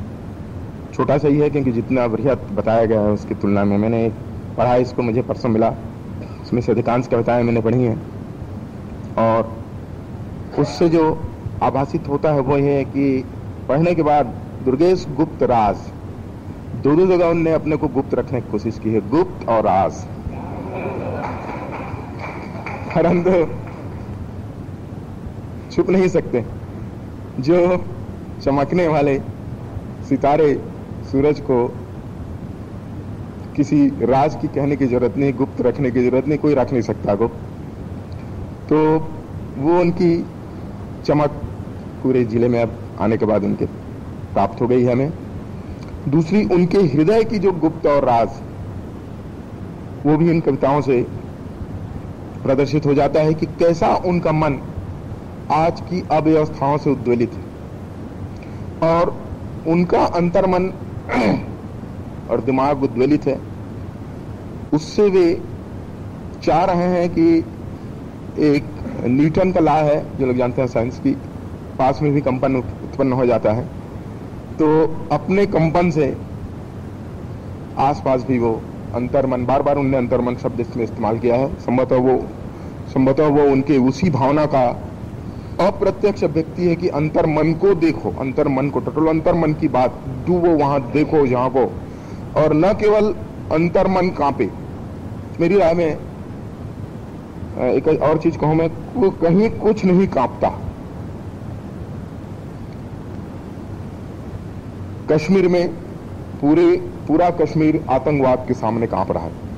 छोटा सा ही है क्योंकि जितना बृहत बताया गया है उसकी तुलना में मैंने पढ़ा इसको मुझे परसों मिला उसमें से अधिकांश कविताएँ मैंने पढ़ी हैं। और उससे जो आभासित होता है वो ये है कि पढ़ने के बाद दुर्गेश गुप्त राज दो दो जगह उनने अपने को गुप्त रखने की कोशिश की है, गुप्त और राज। परंतु छुप नहीं सकते। जो चमकने वाले सितारे सूरज को किसी राज की कहने की ज़रूरत नहीं, गुप्त रखने की ज़रूरत नहीं, कोई रख नहीं सकता गुप्त। तो वो उनकी चमक पूरे ज़िले में अब आने के बाद उनके प्राप्त हो गई है हमें। दूसरी, उनके हृदय की जो गुप्त और राज, वो भी इन कविताओं से प्रदर्शित हो जाता है कि कैसा उनका मन आज की अव्यवस्थाओं से उद्वेलित है। और उनका अंतर्मन और दिमाग उद्वेलित है। उससे वे चाह रहे हैं कि एक न्यूटन का ला है, जो लोग जानते हैं साइंस की, पास में भी कंपन उत्पन्न हो जाता है। तो अपने कंपन से आसपास भी वो अंतर्मन बार बार उनने अंतर्मन शब्द इसमें इस्तेमाल किया है। संभवतः वो संभवतः वो उनके उसी भावना का अप्रत्यक्ष व्यक्ति है कि अंतर्मन को देखो अंतर्मन को टोटल अंतर्मन की बात डू वो वहाँ देखो जहाँ को। और न केवल अंतर्मन कांपे मेरी राय में एक और चीज़ कहूँ मैं कहीं कुछ नहीं कांपता। कश्मीर में पूरे, पूरा कश्मीर आतंकवाद के सामने काँप रहा है।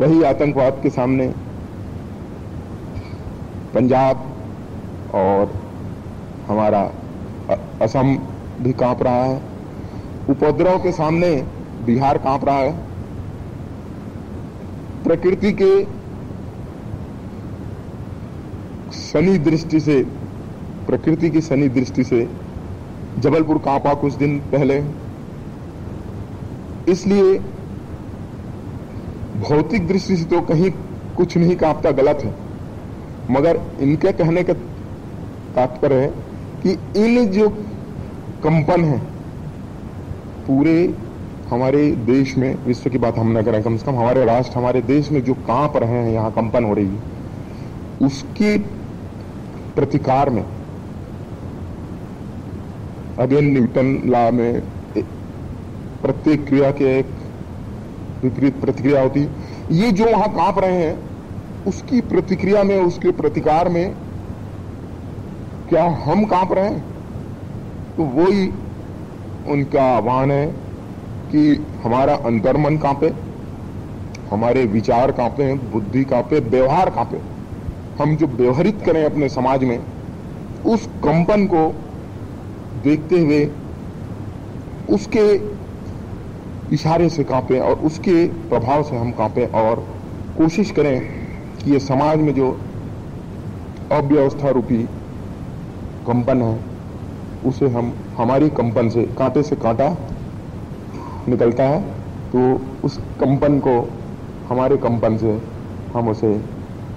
वही आतंकवाद के सामने पंजाब और हमारा असम भी काँप रहा है। उपद्रव के सामने बिहार काँप रहा है। प्रकृति के शनि दृष्टि से, प्रकृति की शनि दृष्टि से जबलपुर कांपा कुछ दिन पहले। इसलिए भौतिक दृष्टि से तो कहीं कुछ नहीं कांपता, गलत है। मगर इनके कहने का तात्पर्य है कि इन जो कंपन है, पूरे हमारे देश में, विश्व की बात हम ना करें, कम से कम हमारे राष्ट्र, हमारे देश में जो काँप रहे हैं, यहाँ कंपन हो रही है, उसके प्रतिकार में, अगेन न्यूटन लॉ में, प्रत्येक क्रिया के एक विपरीत प्रतिक्रिया होती, ये जो वहाँ काँप रहे हैं उसकी प्रतिक्रिया में, उसके प्रतिकार में क्या हम काँप रहे हैं? तो वही उनका आह्वान है कि हमारा अंतर्मन कांपे, हमारे विचार कांपे, बुद्धि कांपे, व्यवहार कांपे। हम जो व्यवहारित करें अपने समाज में, उस कंपन को देखते हुए उसके इशारे से कांपें और उसके प्रभाव से हम कांपें और कोशिश करें कि ये समाज में जो अव्यवस्था रूपी कंपन है, उसे हम, हमारी कंपन से, कांटे से कांटा निकलता है तो उस कंपन को, हमारे कंपन से हम उसे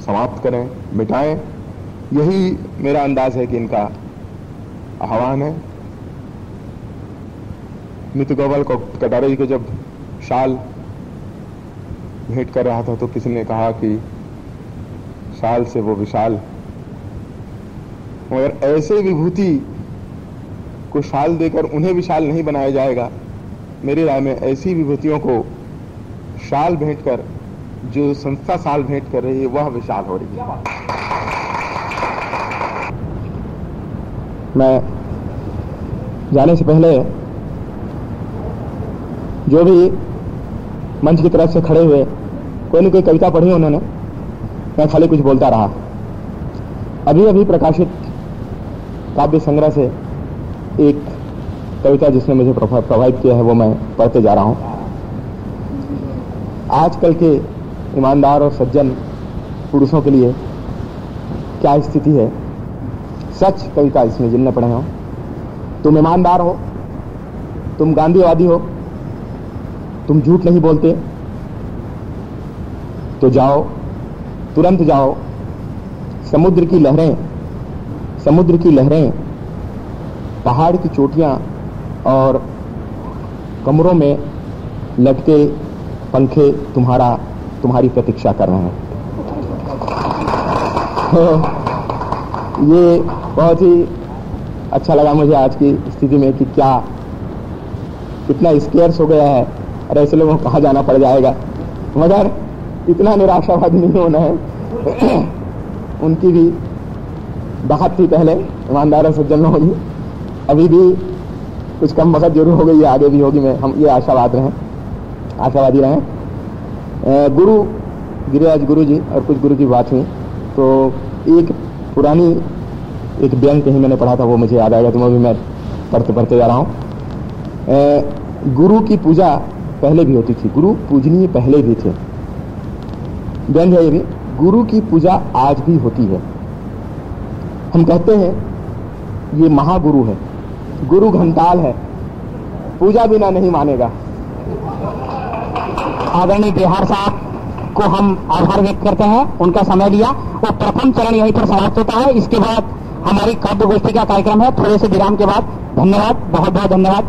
समाप्त करें, मिटाएँ। यही मेरा अंदाज है कि इनका आह्वान है। मित्र गोपाल को, कटारे जी को जब शाल भेंट कर रहा था तो किसी ने कहा कि शाल से वो विशाल। मगर ऐसे विभूति को शाल देकर उन्हें विशाल नहीं बनाया जाएगा। मेरी राय में ऐसी विभूतियों को शाल भेंट कर जो संस्था साल भेंट कर रही है, वह विशाल हो रही है। मैं जाने से पहले जो भी मंच की तरफ़ से खड़े हुए, कोई न कोई कविता पढ़ी उन्होंने। मैं खाली कुछ बोलता रहा। अभी अभी प्रकाशित काव्य संग्रह से एक कविता जिसने मुझे प्रभावित किया है, वो मैं पढ़ते जा रहा हूँ। आजकल के ईमानदार और सज्जन पुरुषों के लिए क्या स्थिति है? सच कविता इसमें जिनने पढ़े हो। तुम ईमानदार हो, तुम गांधीवादी हो, तुम झूठ नहीं बोलते तो जाओ तुरंत जाओ। समुद्र की लहरें, समुद्र की लहरें, पहाड़ की चोटियाँ और कमरों में लटके पंखे तुम्हारा, तुम्हारी प्रतीक्षा कर रहे हैं। ये बहुत ही अच्छा लगा मुझे आज की स्थिति में कि क्या इतना स्केयर्स हो गया है। और ऐसे लोगों को कहा जाना पड़ जाएगा। मगर इतना निराशावाद नहीं होना है। उनकी भी बहुत थी पहले, ईमानदार सज्जन होगी। अभी भी कुछ कम वक्त ज़रूर हो गई आगे भी होगी। मैं, हम ये आशावाद रहे, आशावादी रहे। गुरु, गिरिराज गुरु जी और कुछ गुरु की बात हुई। तो एक पुरानी, एक व्यंग कहीं मैंने पढ़ा था, वो मुझे याद आएगा तो मैं भी मैं पढ़ते पढ़ते जा रहा हूँ। गुरु की पूजा पहले भी होती थी। गुरु पूजनीय पहले भी थे। भी गुरु की पूजा आज भी होती है। हम कहते हैं, ये महागुरु है। गुरु घंटाल है। पूजा बिना नहीं मानेगा। आदरणीय बिहार साहब को हम आभार व्यक्त करते हैं, उनका समय लिया। और प्रथम चरण यहीं पर समाप्त होता है। इसके बाद हमारी काव्य गोष्ठी का कार्यक्रम है। थोड़े से विराम के बाद धन्यवाद। बहुत बहुत धन्यवाद।